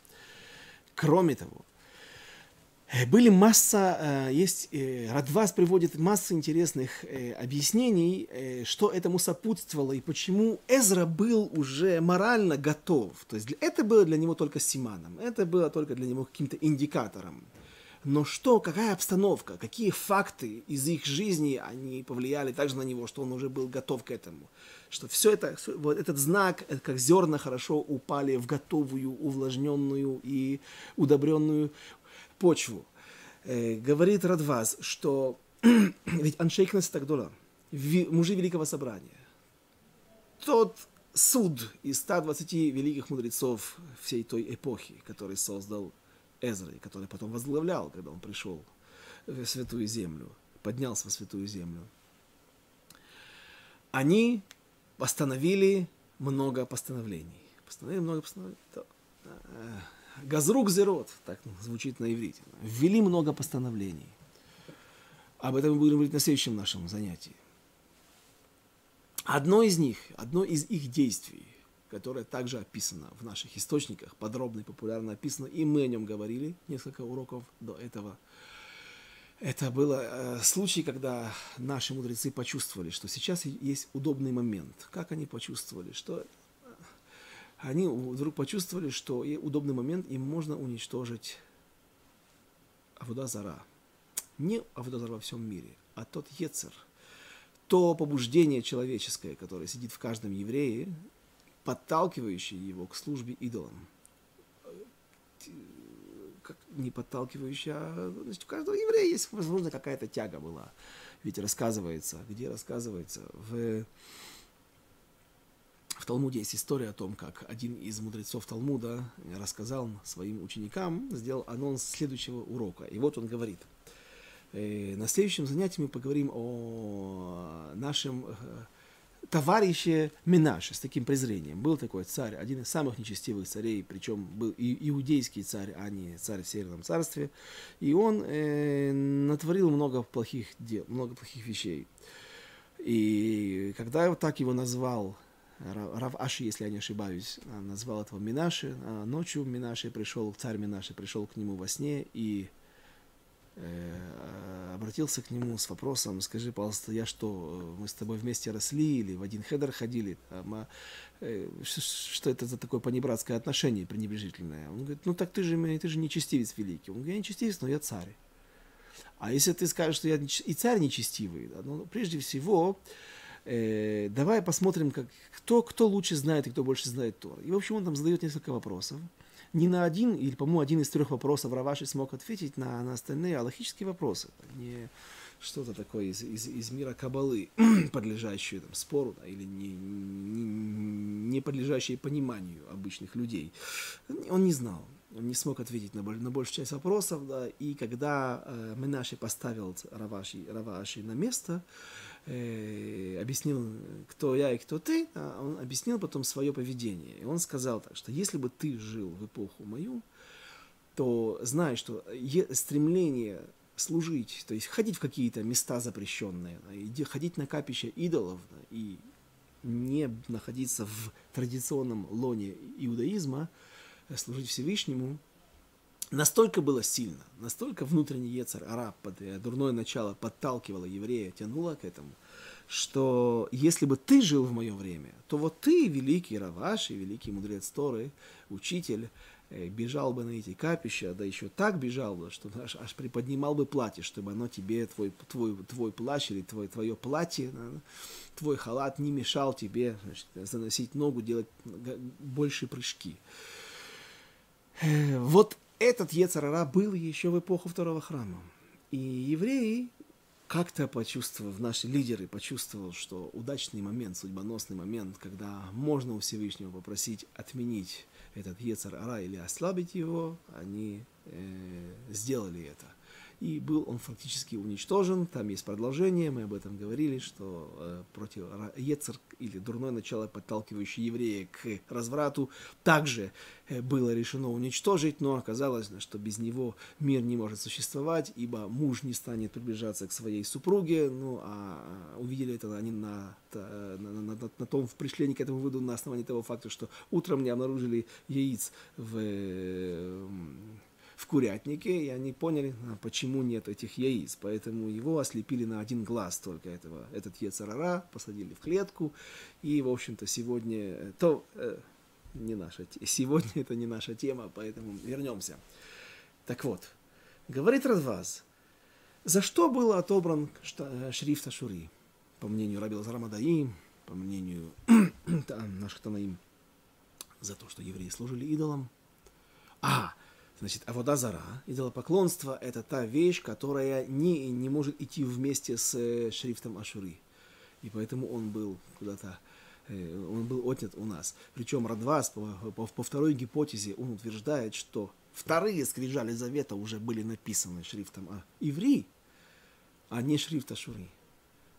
Кроме того, *laughs* были масса, э, есть, э, Радвас приводит массу интересных объяснений, что этому сопутствовало и почему Эзра был уже морально готов. То есть это было для него только симаном, это было только для него каким-то индикатором. Но что, какая обстановка, какие факты из их жизни, они повлияли также на него, что он уже был готов к этому. Что все это, вот этот знак, как зерна хорошо упали в готовую, увлажненную и удобренную почву. Э, говорит Радваз, что *clears throat* ведь Аншейкнес Тагдула, мужи Великого Собрания, тот суд из 120 великих мудрецов всей той эпохи, который создал Эзра, и который потом возглавлял, когда он пришел в Святую Землю, поднялся в Святую Землю, они постановили много постановлений. Постановили много постановлений. Газрук Зерот, так звучит на иврите. Ввели много постановлений. Об этом мы будем говорить на следующем нашем занятии. Одно из них, одно из их действий, которое также описано в наших источниках, подробно и популярно описано, и мы о нем говорили несколько уроков до этого. Это был э, случай, когда наши мудрецы почувствовали, что сейчас есть удобный момент. Как они почувствовали? Что они вдруг почувствовали, что удобный момент им можно уничтожить Авуда Зара. Не Авуда Зара во всем мире, а тот Ецер, то побуждение человеческое, которое сидит в каждом еврее, подталкивающее его к службе идолам. Как не подталкивающее, а значит, у каждого еврея есть, возможно, какая-то тяга была. Ведь рассказывается, где рассказывается, в в Талмуде есть история о том, как один из мудрецов Талмуда рассказал своим ученикам, сделал анонс следующего урока. И вот он говорит, «Э, на следующем занятии мы поговорим о нашем э, товарище Минаше с таким презрением. Был такой царь, один из самых нечестивых царей, причем был и иудейский царь, а не царь в Северном царстве. И он э, натворил много плохих дел, много плохих вещей. И когда так его назвал Рав Аши, если я не ошибаюсь, а, назвал этого Минаши. А, ночью Минаши пришел, царь Минаши пришел к нему во сне и э, обратился к нему с вопросом, скажи, пожалуйста, я что, мы с тобой вместе росли или в один хедер ходили? А, э, что это за такое понебратское отношение пренебрежительное? Он говорит, ну так ты же, ты же не честивец великий. Он говорит, я не честивец, но я царь. А если ты скажешь, что я и царь нечестивый, да, ну, прежде всего, э, давай посмотрим, как, кто, кто лучше знает и кто больше знает Тор. И, в общем, он там задает несколько вопросов. Не на один, или, по-моему, один из трех вопросов Раваши смог ответить на, на остальные аллахические вопросы. Не что-то такое из, из, из мира Кабалы, *clears throat* подлежащее там, спору, да, или не, не, не подлежащее пониманию обычных людей. Он не знал он не смог ответить на, на большую часть вопросов, да, и когда э, Менаши поставил Раваши, Раваши на место, э, объяснил, кто я и кто ты, а он объяснил потом свое поведение. И он сказал так, что если бы ты жил в эпоху мою, то знай, что стремление служить, то есть ходить в какие-то места запрещенные, ходить на капища идолов и не находиться в традиционном лоне иудаизма, служить Всевышнему, настолько было сильно, настолько внутренний Ецар, араб, э, дурное начало подталкивало еврея, тянуло к этому, что если бы ты жил в мое время, то вот ты, великий Раваш и великий мудрец Торы, учитель, э, бежал бы на эти капища, да еще так бежал бы, что аж, аж приподнимал бы платье, чтобы оно тебе, твой, твой, твой плащ или твой, твое платье, твой халат не мешал тебе значит, заносить ногу, делать больше прыжки. Э, вот этот Ецарара был еще в эпоху второго храма. И евреи как-то почувствовав, наши лидеры почувствовал, что удачный момент, судьбоносный момент, когда можно у Всевышнего попросить отменить этот Ецар Ара или ослабить его, они э, сделали это и был он фактически уничтожен. Там есть продолжение, мы об этом говорили, что э, против Ецер или дурное начало, подталкивающее еврея к разврату, также э, было решено уничтожить, но оказалось, что без него мир не может существовать, ибо муж не станет приближаться к своей супруге, ну а, а увидели это они на, на, на, на, на том, пришли к этому выводу на основании того факта, что утром не обнаружили яиц в э, в курятнике, и они поняли, а, почему нет этих яиц. Поэтому его ослепили на один глаз только этого, этот Ецарара, посадили в клетку. И, в общем-то, сегодня э, то э, не наша, *laughs* сегодня это не наша тема, поэтому вернемся. Так вот, говорит Радваз, за что был отобран э, шрифт Ашури? По мнению Рабил Зарамадаим, по мнению *clears throat* наших Танаим, за то, что евреи служили идолам. А, Значит, а вода зара, идолопоклонство – это та вещь, которая не, не может идти вместе с э, шрифтом Ашуры. И поэтому он был куда-то, э, он был отнят у нас. Причем Радвас по, по, по второй гипотезе он утверждает, что вторые скрижали завета уже были написаны шрифтом а иври, а не шрифт Ашуры.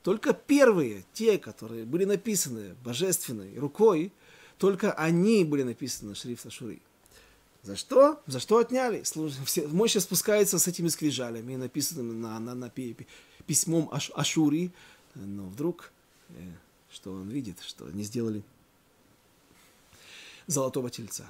Только первые, те, которые были написаны божественной рукой, только они были написаны шрифт Ашуры. За что? За что отняли? *laughs* Мойша спускается с этими скрижалями, написанными на, на, на письмом Аш, Ашури, но вдруг, э, что он видит, что они сделали золотого тельца.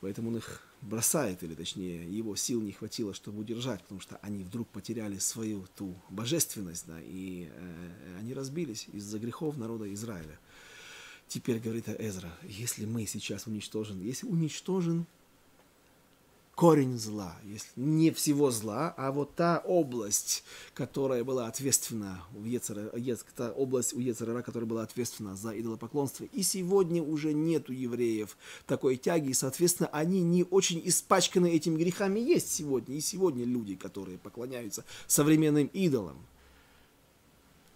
Поэтому он их бросает, или точнее, его сил не хватило, чтобы удержать, потому что они вдруг потеряли свою ту божественность, да, и э, они разбились из-за грехов народа Израиля. Теперь говорит Эзра, если мы сейчас уничтожен, если уничтожен корень зла, если не всего зла, а вот та область, которая была ответственна у Ецера, та область у Ецерара, которая была ответственна за идолопоклонство. И сегодня уже нет у евреев такой тяги, и, соответственно, они не очень испачканы этими грехами. Есть сегодня, и сегодня люди, которые поклоняются современным идолам.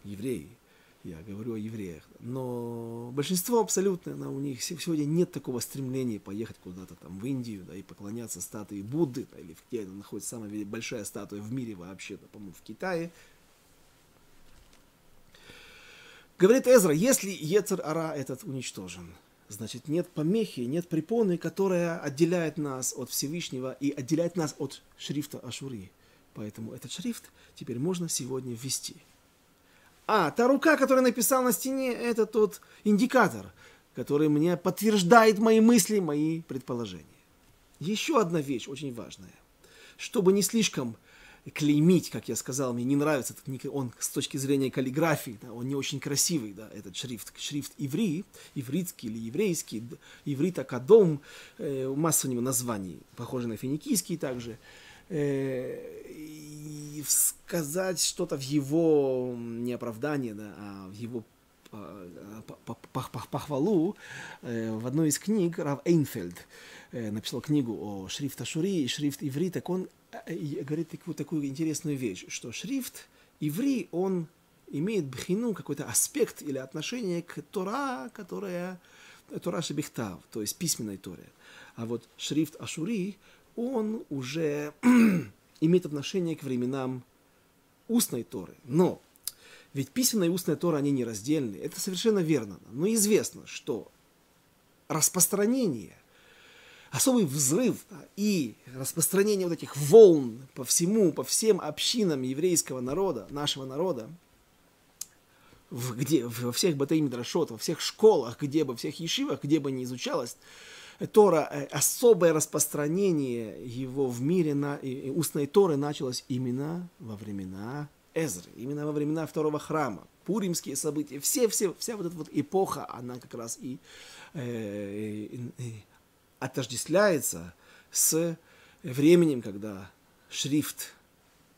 Евреи – я говорю о евреях. Но большинство абсолютно, на, у них сегодня нет такого стремления поехать куда-то там в Индию, да, и поклоняться статуе Будды, да, или где находится самая большая статуя в мире вообще, да, по-моему, в Китае. Говорит Эзра, если Ецер Ара этот уничтожен, значит нет помехи, нет препоны, которая отделяет нас от Всевышнего и отделяет нас от шрифта Ашури. Поэтому этот шрифт теперь можно сегодня ввести. А, та рука, которая написала на стене, это тот индикатор, который мне подтверждает мои мысли, мои предположения. Еще одна вещь очень важная. Чтобы не слишком клеймить, как я сказал, мне не нравится этот, он с точки зрения каллиграфии, да, он не очень красивый, да, этот шрифт, шрифт иври, ивритский или еврейский, иврит акадом, э, масса у него названий, похоже на финикийский также. Э, и сказать что-то в его неоправдание, да, а в его а, похвалу э, в одной из книг Рав Эйнфельд э, написал книгу о шрифт Ашури и шрифт Иври, так он говорит такую, такую интересную вещь, что шрифт Иври, он имеет бхину, какой-то аспект или отношение к Тора, которая Тора Шебихтав, то есть письменной Торе. А вот шрифт Ашури, он уже *clears throat* имеет отношение к временам устной Торы. Но ведь письменная и устная Тора, они нераздельны. Это совершенно верно. Но известно, что распространение, особый взрыв и распространение вот этих волн по всему, по всем общинам еврейского народа, нашего народа, в, где, во всех драшот, во всех школах, где бы, во всех ешивах, где бы ни изучалось Тора, э, особое распространение его в мире на, и, устной Торы началось именно во времена Эзры, именно во времена второго храма. Пуримские события, все, все, вся вот эта вот эпоха, она как раз и э, э, э, отождествляется с временем, когда шрифт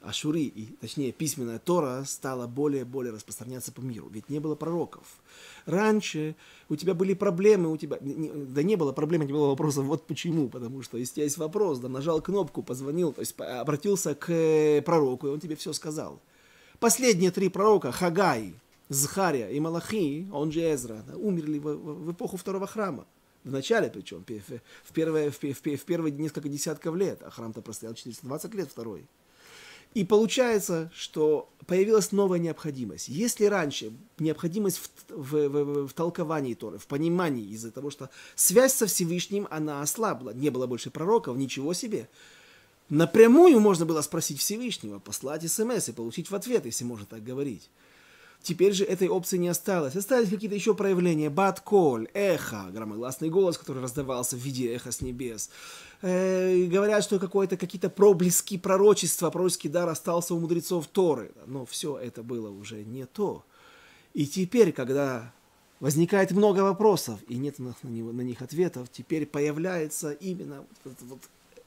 Ашури, и, точнее письменная Тора, стала более и более распространяться по миру. Ведь не было пророков. Раньше у тебя были проблемы, у тебя... Не, да не было проблем, не было вопросов, вот почему. Потому что если есть вопрос, да нажал кнопку, позвонил, то есть обратился к э, пророку, и он тебе все сказал. Последние три пророка, Хагай, Захария и Малахи, он же Эзра, да, умерли в, в, в эпоху второго храма. В начале причем, в первые, в, в, в первые несколько десятков лет, а храм-то простоял 420 лет второй. И получается, что появилась новая необходимость. Если раньше необходимость в, в, в, в толковании Торы, в понимании из-за того, что связь со Всевышним, она ослабла, не было больше пророков, ничего себе. Напрямую можно было спросить Всевышнего, послать смс и получить в ответ, если можно так говорить. Теперь же этой опции не осталось. Остались какие-то еще проявления. Бат-коль, эхо, громогласный голос, который раздавался в виде эха с небес. Э, говорят, что какое-то, какие-то проблески пророчества, пророческий дар остался у мудрецов Торы. Но все это было уже не то. И теперь, когда возникает много вопросов, и нет на, на, на них ответов, теперь появляется именно вот, вот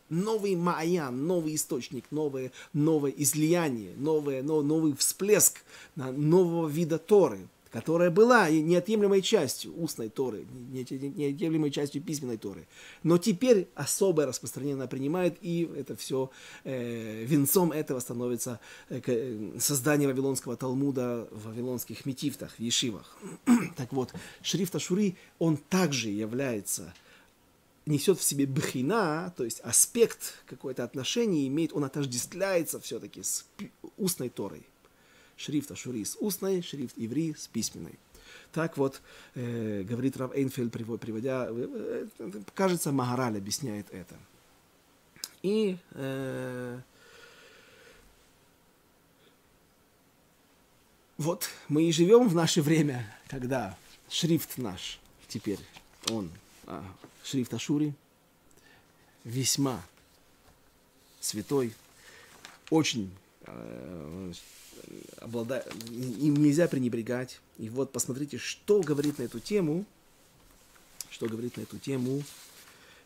новый Маян, новый источник, новое, новое излияние, новое, но, новый всплеск нового вида Торы, которая была неотъемлемой частью устной Торы, неотъемлемой частью письменной Торы. Но теперь особое распространение она принимает, и это все э, венцом этого становится э, э, создание Вавилонского Талмуда в вавилонских метифтах, в ешивах. *clears throat* так вот, шрифт Ашури, он также является несет в себе бхина, то есть аспект какое-то отношение имеет, он отождествляется все-таки с устной Торой. Шрифт Ашури с устной, шрифт Иври с письменной. Так вот, э, говорит Рав Эйнфельд, приводя, э, э, кажется, Магараль объясняет это. И э, вот мы и живем в наше время, когда шрифт наш теперь, он а, шрифт Ашури, весьма святой, очень э, обладает, им нельзя пренебрегать. И вот посмотрите, что говорит на эту тему, что говорит на эту тему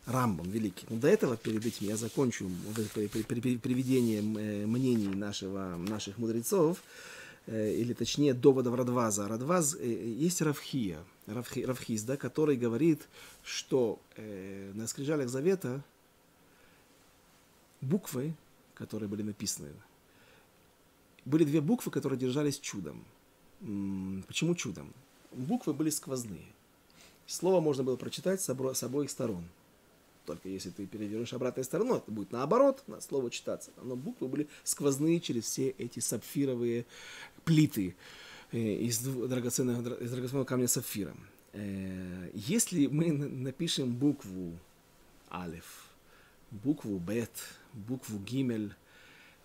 Рамбом великий. Но до этого, перед этим, я закончу приведением э, мнений нашего, наших мудрецов. Э, или точнее доводов Радваза. Радваз, э, есть Равхия, Равхи, Равхиз, да, который говорит, что э, на скрижалях Завета буквы, которые были написаны, были две буквы, которые держались чудом. Почему чудом? Буквы были сквозные. Слово можно было прочитать с, обо, с обоих сторон. Только если ты перевернешь обратной стороной, это будет наоборот, на слово читаться. Но буквы были сквозные через все эти сапфировые плиты из драгоценного, из драгоценного камня сапфира. Э, если мы напишем букву Алиф, букву Бет, букву Гимель,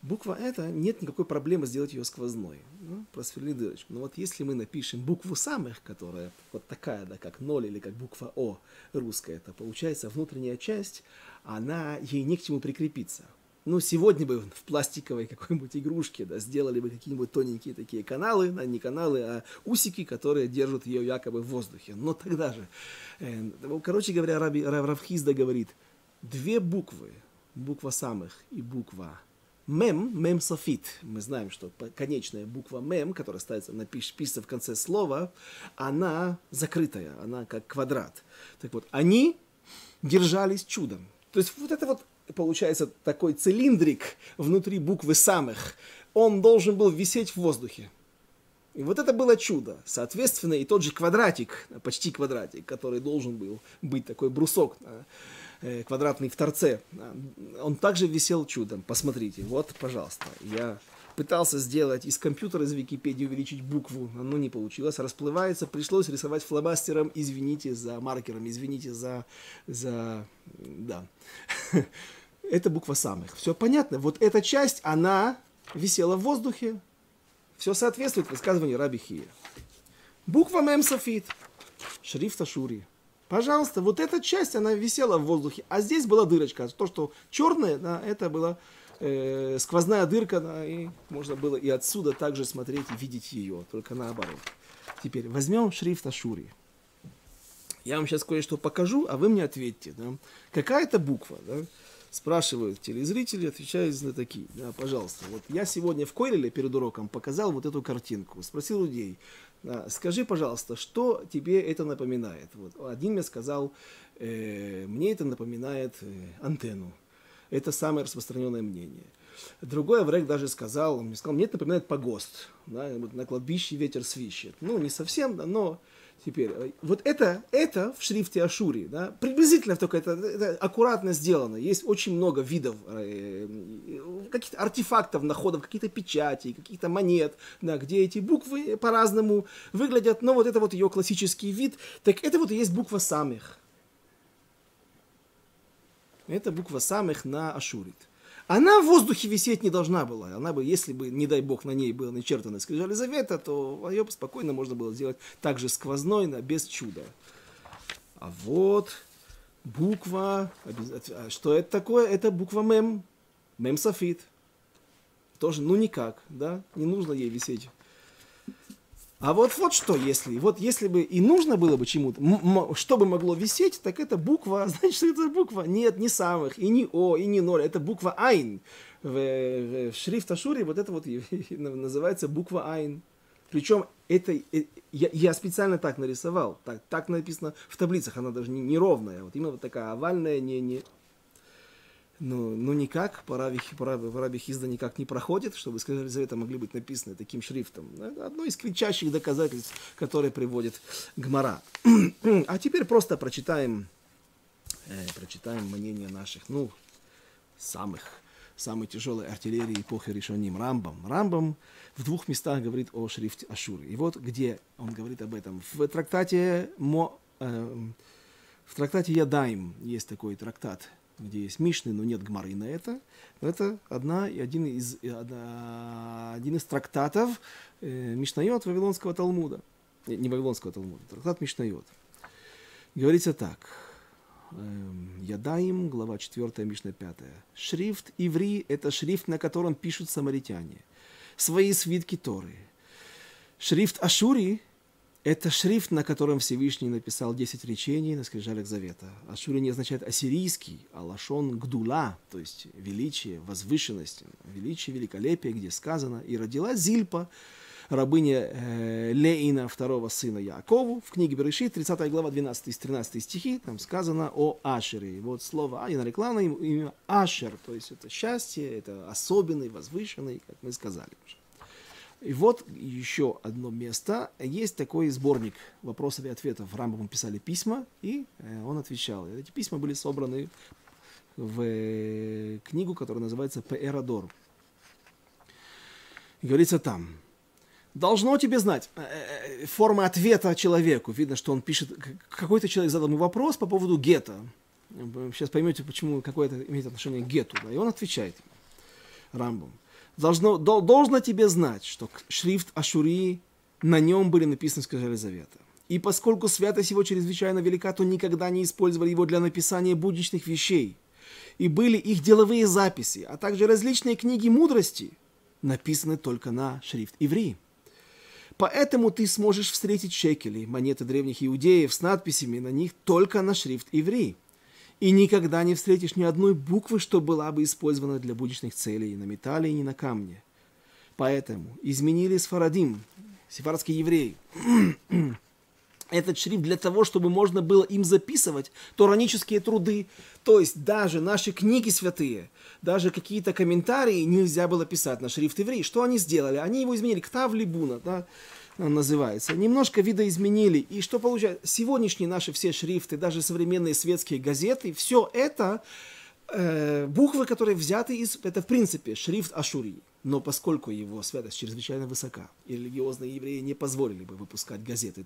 буква эта, нет никакой проблемы сделать ее сквозной. Ну, просверлить дырочку. Но вот если мы напишем букву самых, которая вот такая, да, как ноль или как буква О русская, это получается внутренняя часть, она, ей не к чему прикрепиться ну, сегодня бы в пластиковой какой-нибудь игрушке, да, сделали бы какие-нибудь тоненькие такие каналы, да, не каналы, а усики, которые держат ее якобы в воздухе. Но тогда же, э, короче говоря, Раби, Равхизда говорит, две буквы, буква самых и буква мем, мем софит. Мы знаем, что конечная буква мем, которая ставится, напиш, пишется в конце слова, она закрытая, она как квадрат. Так вот, они держались чудом. То есть вот это вот получается такой цилиндрик внутри буквы самых, он должен был висеть в воздухе. И вот это было чудо. Соответственно, и тот же квадратик, почти квадратик, который должен был быть такой брусок э, квадратный в торце, он также висел чудом. Посмотрите, вот, пожалуйста, я пытался сделать из компьютера, из Википедии увеличить букву, но не получилось, расплывается, пришлось рисовать фломастером, извините за маркером, извините за, за, да. *laughs* Это буква самых. Все понятно. Вот эта часть, она висела в воздухе. Все соответствует высказыванию Раби Хия. Буква Мем Софит. Шрифт Ашури. Пожалуйста, вот эта часть, она висела в воздухе, а здесь была дырочка. То, что черное, да, это была э, сквозная дырка, да, и можно было и отсюда также смотреть и видеть ее, только наоборот. Теперь возьмем шрифт Ашури. Я вам сейчас кое-что покажу, а вы мне ответьте. Да? Какая это буква? Да? Спрашивают телезрители, отвечают знатоки. Да, пожалуйста. Вот я сегодня в Койлеле перед уроком показал вот эту картинку. Спросил людей, скажи, пожалуйста, что тебе это напоминает? Вот, один мне сказал, э, мне это напоминает э, антенну. Это самое распространенное мнение. Другой Аврек даже сказал, он мне сказал, мне это напоминает погост. Да, вот на кладбище ветер свищет. Ну, не совсем, но теперь, вот это, это в шрифте Ашури, да, приблизительно только это, это аккуратно сделано. Есть очень много видов, э, каких-то артефактов, находов, какие-то печати, каких-то монет, да, где эти буквы по-разному выглядят. Но вот это вот ее классический вид. Так это вот и есть буква самих. Это буква самых на Ашурит. Она в воздухе висеть не должна была. Она бы, если бы, не дай бог, на ней было начертано скрижали завета, то ее спокойно можно было сделать также сквозной, но без чуда. А вот буква, а что это такое? Это буква мем, мем софит. Тоже, ну никак, да, не нужно ей висеть а вот, вот что, если, вот если бы и нужно было бы чему-то, что бы могло висеть, так это буква, *laughs* значит, это буква, нет, не самых, и не О, и не ноль, это буква Айн. В, в, шрифт Ашури вот это вот *laughs* называется буква Айн. Причем это, э, я, я специально так нарисовал, так, так написано в таблицах, она даже не, не ровная, вот именно вот такая овальная, не, не, ну, ну никак, пора Хизда никак не проходит, чтобы за это могли быть написаны таким шрифтом. Это одно из кричащих доказательств, которые приводит Гмара. *clears throat* а теперь просто прочитаем, э, прочитаем мнение наших, ну, самых, самой тяжелой артиллерии эпохи Решоним Рамбам. Рамбам в двух местах говорит о шрифте Ашуры. И вот где он говорит об этом. В трактате Мо, э, в трактате Ядаим есть такой трактат где есть Мишны, но нет Гмары на это. Это одна, и один, из, один из трактатов э, Мишнайот Вавилонского Талмуда. Не, не Вавилонского Талмуда, трактат Мишнайот. Говорится так. Эм, Ядаим, глава 4, Мишна 5. Шрифт иври – это шрифт, на котором пишут самаритяне. Свои свитки Торы. Шрифт Ашури это шрифт, на котором Всевышний написал 10 речений на скрижалях Завета. Ашури не означает ассирийский, а лашон гдула, то есть величие, возвышенность, величие, великолепие, где сказано, и родила Зильпа, рабыня э, Леина, второго сына Якову. В книге Берешит, 30 глава, 12-13 стихи, там сказано о Ашере. И вот слово А, и нарекла на имя Ашер, то есть это счастье, это особенный, возвышенный, как мы сказали уже. И вот еще одно место. Есть такой сборник вопросов и ответов. Рамбаму писали письма, и э, он отвечал. Эти письма были собраны в э, книгу, которая называется «Пеэрадор». говорится там, должно тебе знать э, форма ответа человеку. Видно, что он пишет, какой-то человек задал ему вопрос по поводу гетто. Сейчас поймете, почему какое-то имеет отношение к гету. Да? И он отвечает Рамбам должно, должно тебе знать, что шрифт Ашури, на нем были написаны скрижали завета. И поскольку святость его чрезвычайно велика, то никогда не использовали его для написания будничных вещей. И были их деловые записи, а также различные книги мудрости, написаны только на шрифт иври. Поэтому ты сможешь встретить шекели, монеты древних иудеев с надписями на них только на шрифт иври и никогда не встретишь ни одной буквы, что была бы использована для будничных целей на металле и не на камне. Поэтому изменили сфарадим, сефардские евреи, *clears throat* этот шрифт для того, чтобы можно было им записывать торанические труды, то есть даже наши книги святые, даже какие-то комментарии нельзя было писать на шрифт еврей. Что они сделали? Они его изменили, ктав либуна, да, называется. Немножко видоизменили. И что получается? Сегодняшние наши все шрифты, даже современные светские газеты, все это э, буквы, которые взяты из... Это, в принципе, шрифт Ашури. Но поскольку его святость чрезвычайно высока, и религиозные евреи не позволили бы выпускать газеты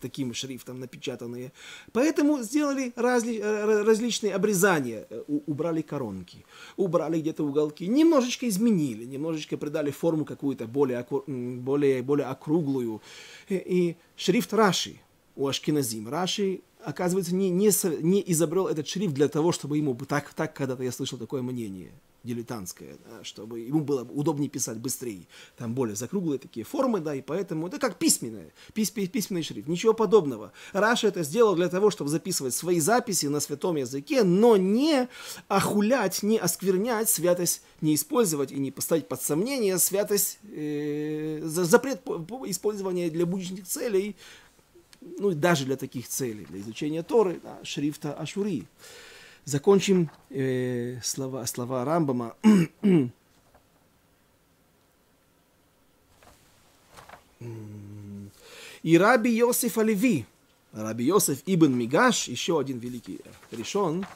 таким шрифтом напечатанные, поэтому сделали разли, э, различные обрезания. Э, убрали коронки, убрали где-то уголки, немножечко изменили, немножечко придали форму какую-то более, более, более округлую. И, и шрифт Раши у Ашкиназим. Раши оказывается, не, не, не изобрел этот шрифт для того, чтобы ему... Так, так когда-то я слышал такое мнение дилетантское, да, чтобы ему было удобнее писать быстрее. Там более закруглые такие формы, да, и поэтому это как письменное, пись, письменный шрифт. Ничего подобного. Раша это сделал для того, чтобы записывать свои записи на святом языке, но не охулять, не осквернять святость, не использовать и не поставить под сомнение святость, э, запрет использования для будущих целей, ну и даже для таких целей, для изучения Торы, да, шрифта Ашури. Закончим э, слова, слова Рамбама. И Раби Йосиф Оливи, Раби Йосиф Ибн Мигаш, еще один великий решен,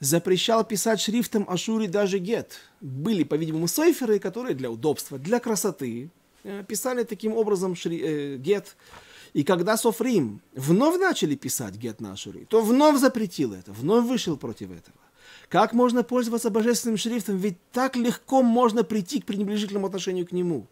запрещал писать шрифтом Ашури даже гет. Были, по-видимому, сейферы, которые для удобства, для красоты э, писали таким образом шри, э, гет. И когда Софрим вновь начали писать гет на Ашури, то вновь запретил это, вновь вышел против этого. Как можно пользоваться божественным шрифтом? Ведь так легко можно прийти к пренебрежительному отношению к нему.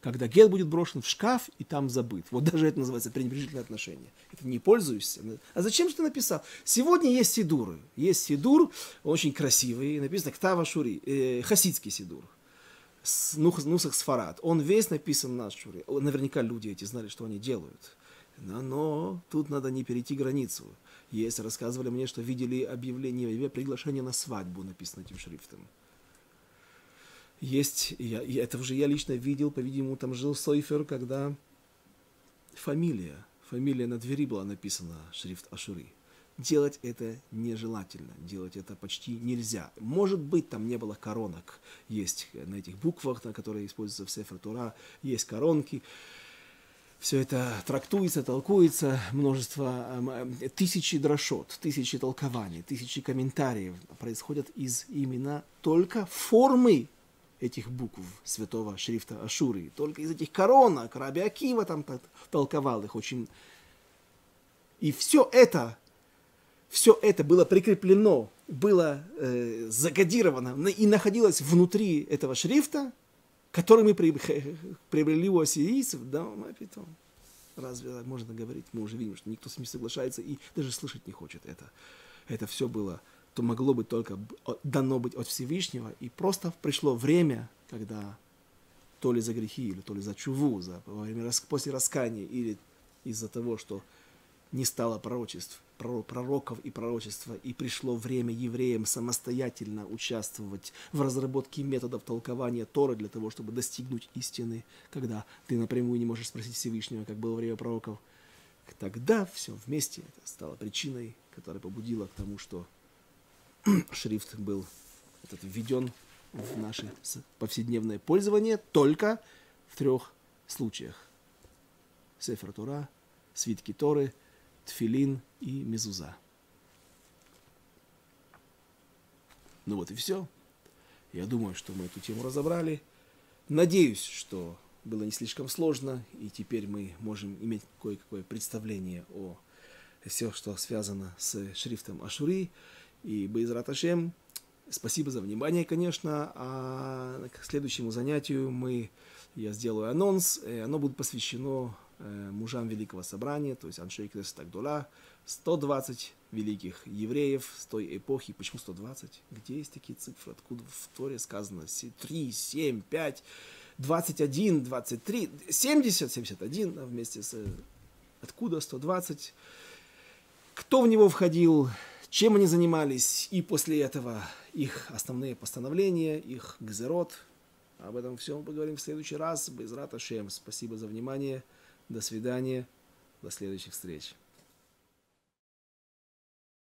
Когда гет будет брошен в шкаф и там забыт. Вот даже это называется пренебрежительное отношение. Это не пользуешься. А зачем же ты написал? Сегодня есть сидуры. Есть сидур, очень красивый, написано Ктава Шури, э, хасидский сидур. Нусах Сфарад. Он весь написан на Шуре. Наверняка люди эти знали, что они делают. Но, тут надо не перейти границу. Есть, рассказывали мне, что видели объявление, приглашение на свадьбу написано этим шрифтом. Есть, я, это уже я лично видел, по-видимому, там жил Сойфер, когда фамилия, фамилия на двери была написана, шрифт Ашури делать это нежелательно, делать это почти нельзя. Может быть, там не было коронок, есть на этих буквах, на которые используются в Сефер Тура, есть коронки. Все это трактуется, толкуется, множество, э, тысячи дрошот, тысячи толкований, тысячи комментариев происходят из именно только формы этих букв святого шрифта Ашуры, только из этих коронок, Раби Акива там толковал их очень... И все это все это было прикреплено, было э, закодировано и находилось внутри этого шрифта, который мы приобрели *laughs* у ассирийцев, да, мы потом. Разве можно говорить? Мы уже видим, что никто с ним не соглашается и даже слышать не хочет это. Это все было, то могло быть только дано быть от Всевышнего, и просто пришло время, когда то ли за грехи, или то ли за чуву, за, во время, после раскания, или из-за того, что не стало пророчеств, пророков и пророчества, и пришло время евреям самостоятельно участвовать в разработке методов толкования Торы для того, чтобы достигнуть истины, когда ты напрямую не можешь спросить Всевышнего, как было время пророков. Тогда все вместе это стало причиной, которая побудила к тому, что *clears throat* шрифт был этот введен в наше повседневное пользование только в трех случаях. Сефер Тора, свитки Торы – тфилин и мезуза. Ну вот и все. Я думаю, что мы эту тему разобрали. Надеюсь, что было не слишком сложно, и теперь мы можем иметь кое-какое представление о все, что связано с шрифтом Ашури и Байзрат Ашем. Спасибо за внимание, конечно. А к следующему занятию мы, я сделаю анонс. Оно будет посвящено мужам Великого Собрания, то есть Аншей Кнессет Агдула, 120 великих евреев с той эпохи. Почему 120? Где есть такие цифры? Откуда в Торе сказано 3, 7, 5, 21, 23, 70, 71 вместе с... Откуда 120? Кто в него входил? Чем они занимались? И после этого их основные постановления, их гзерот. Об этом всем поговорим в следующий раз. Без Раташем. Спасибо за внимание. До свидания. До следующих встреч.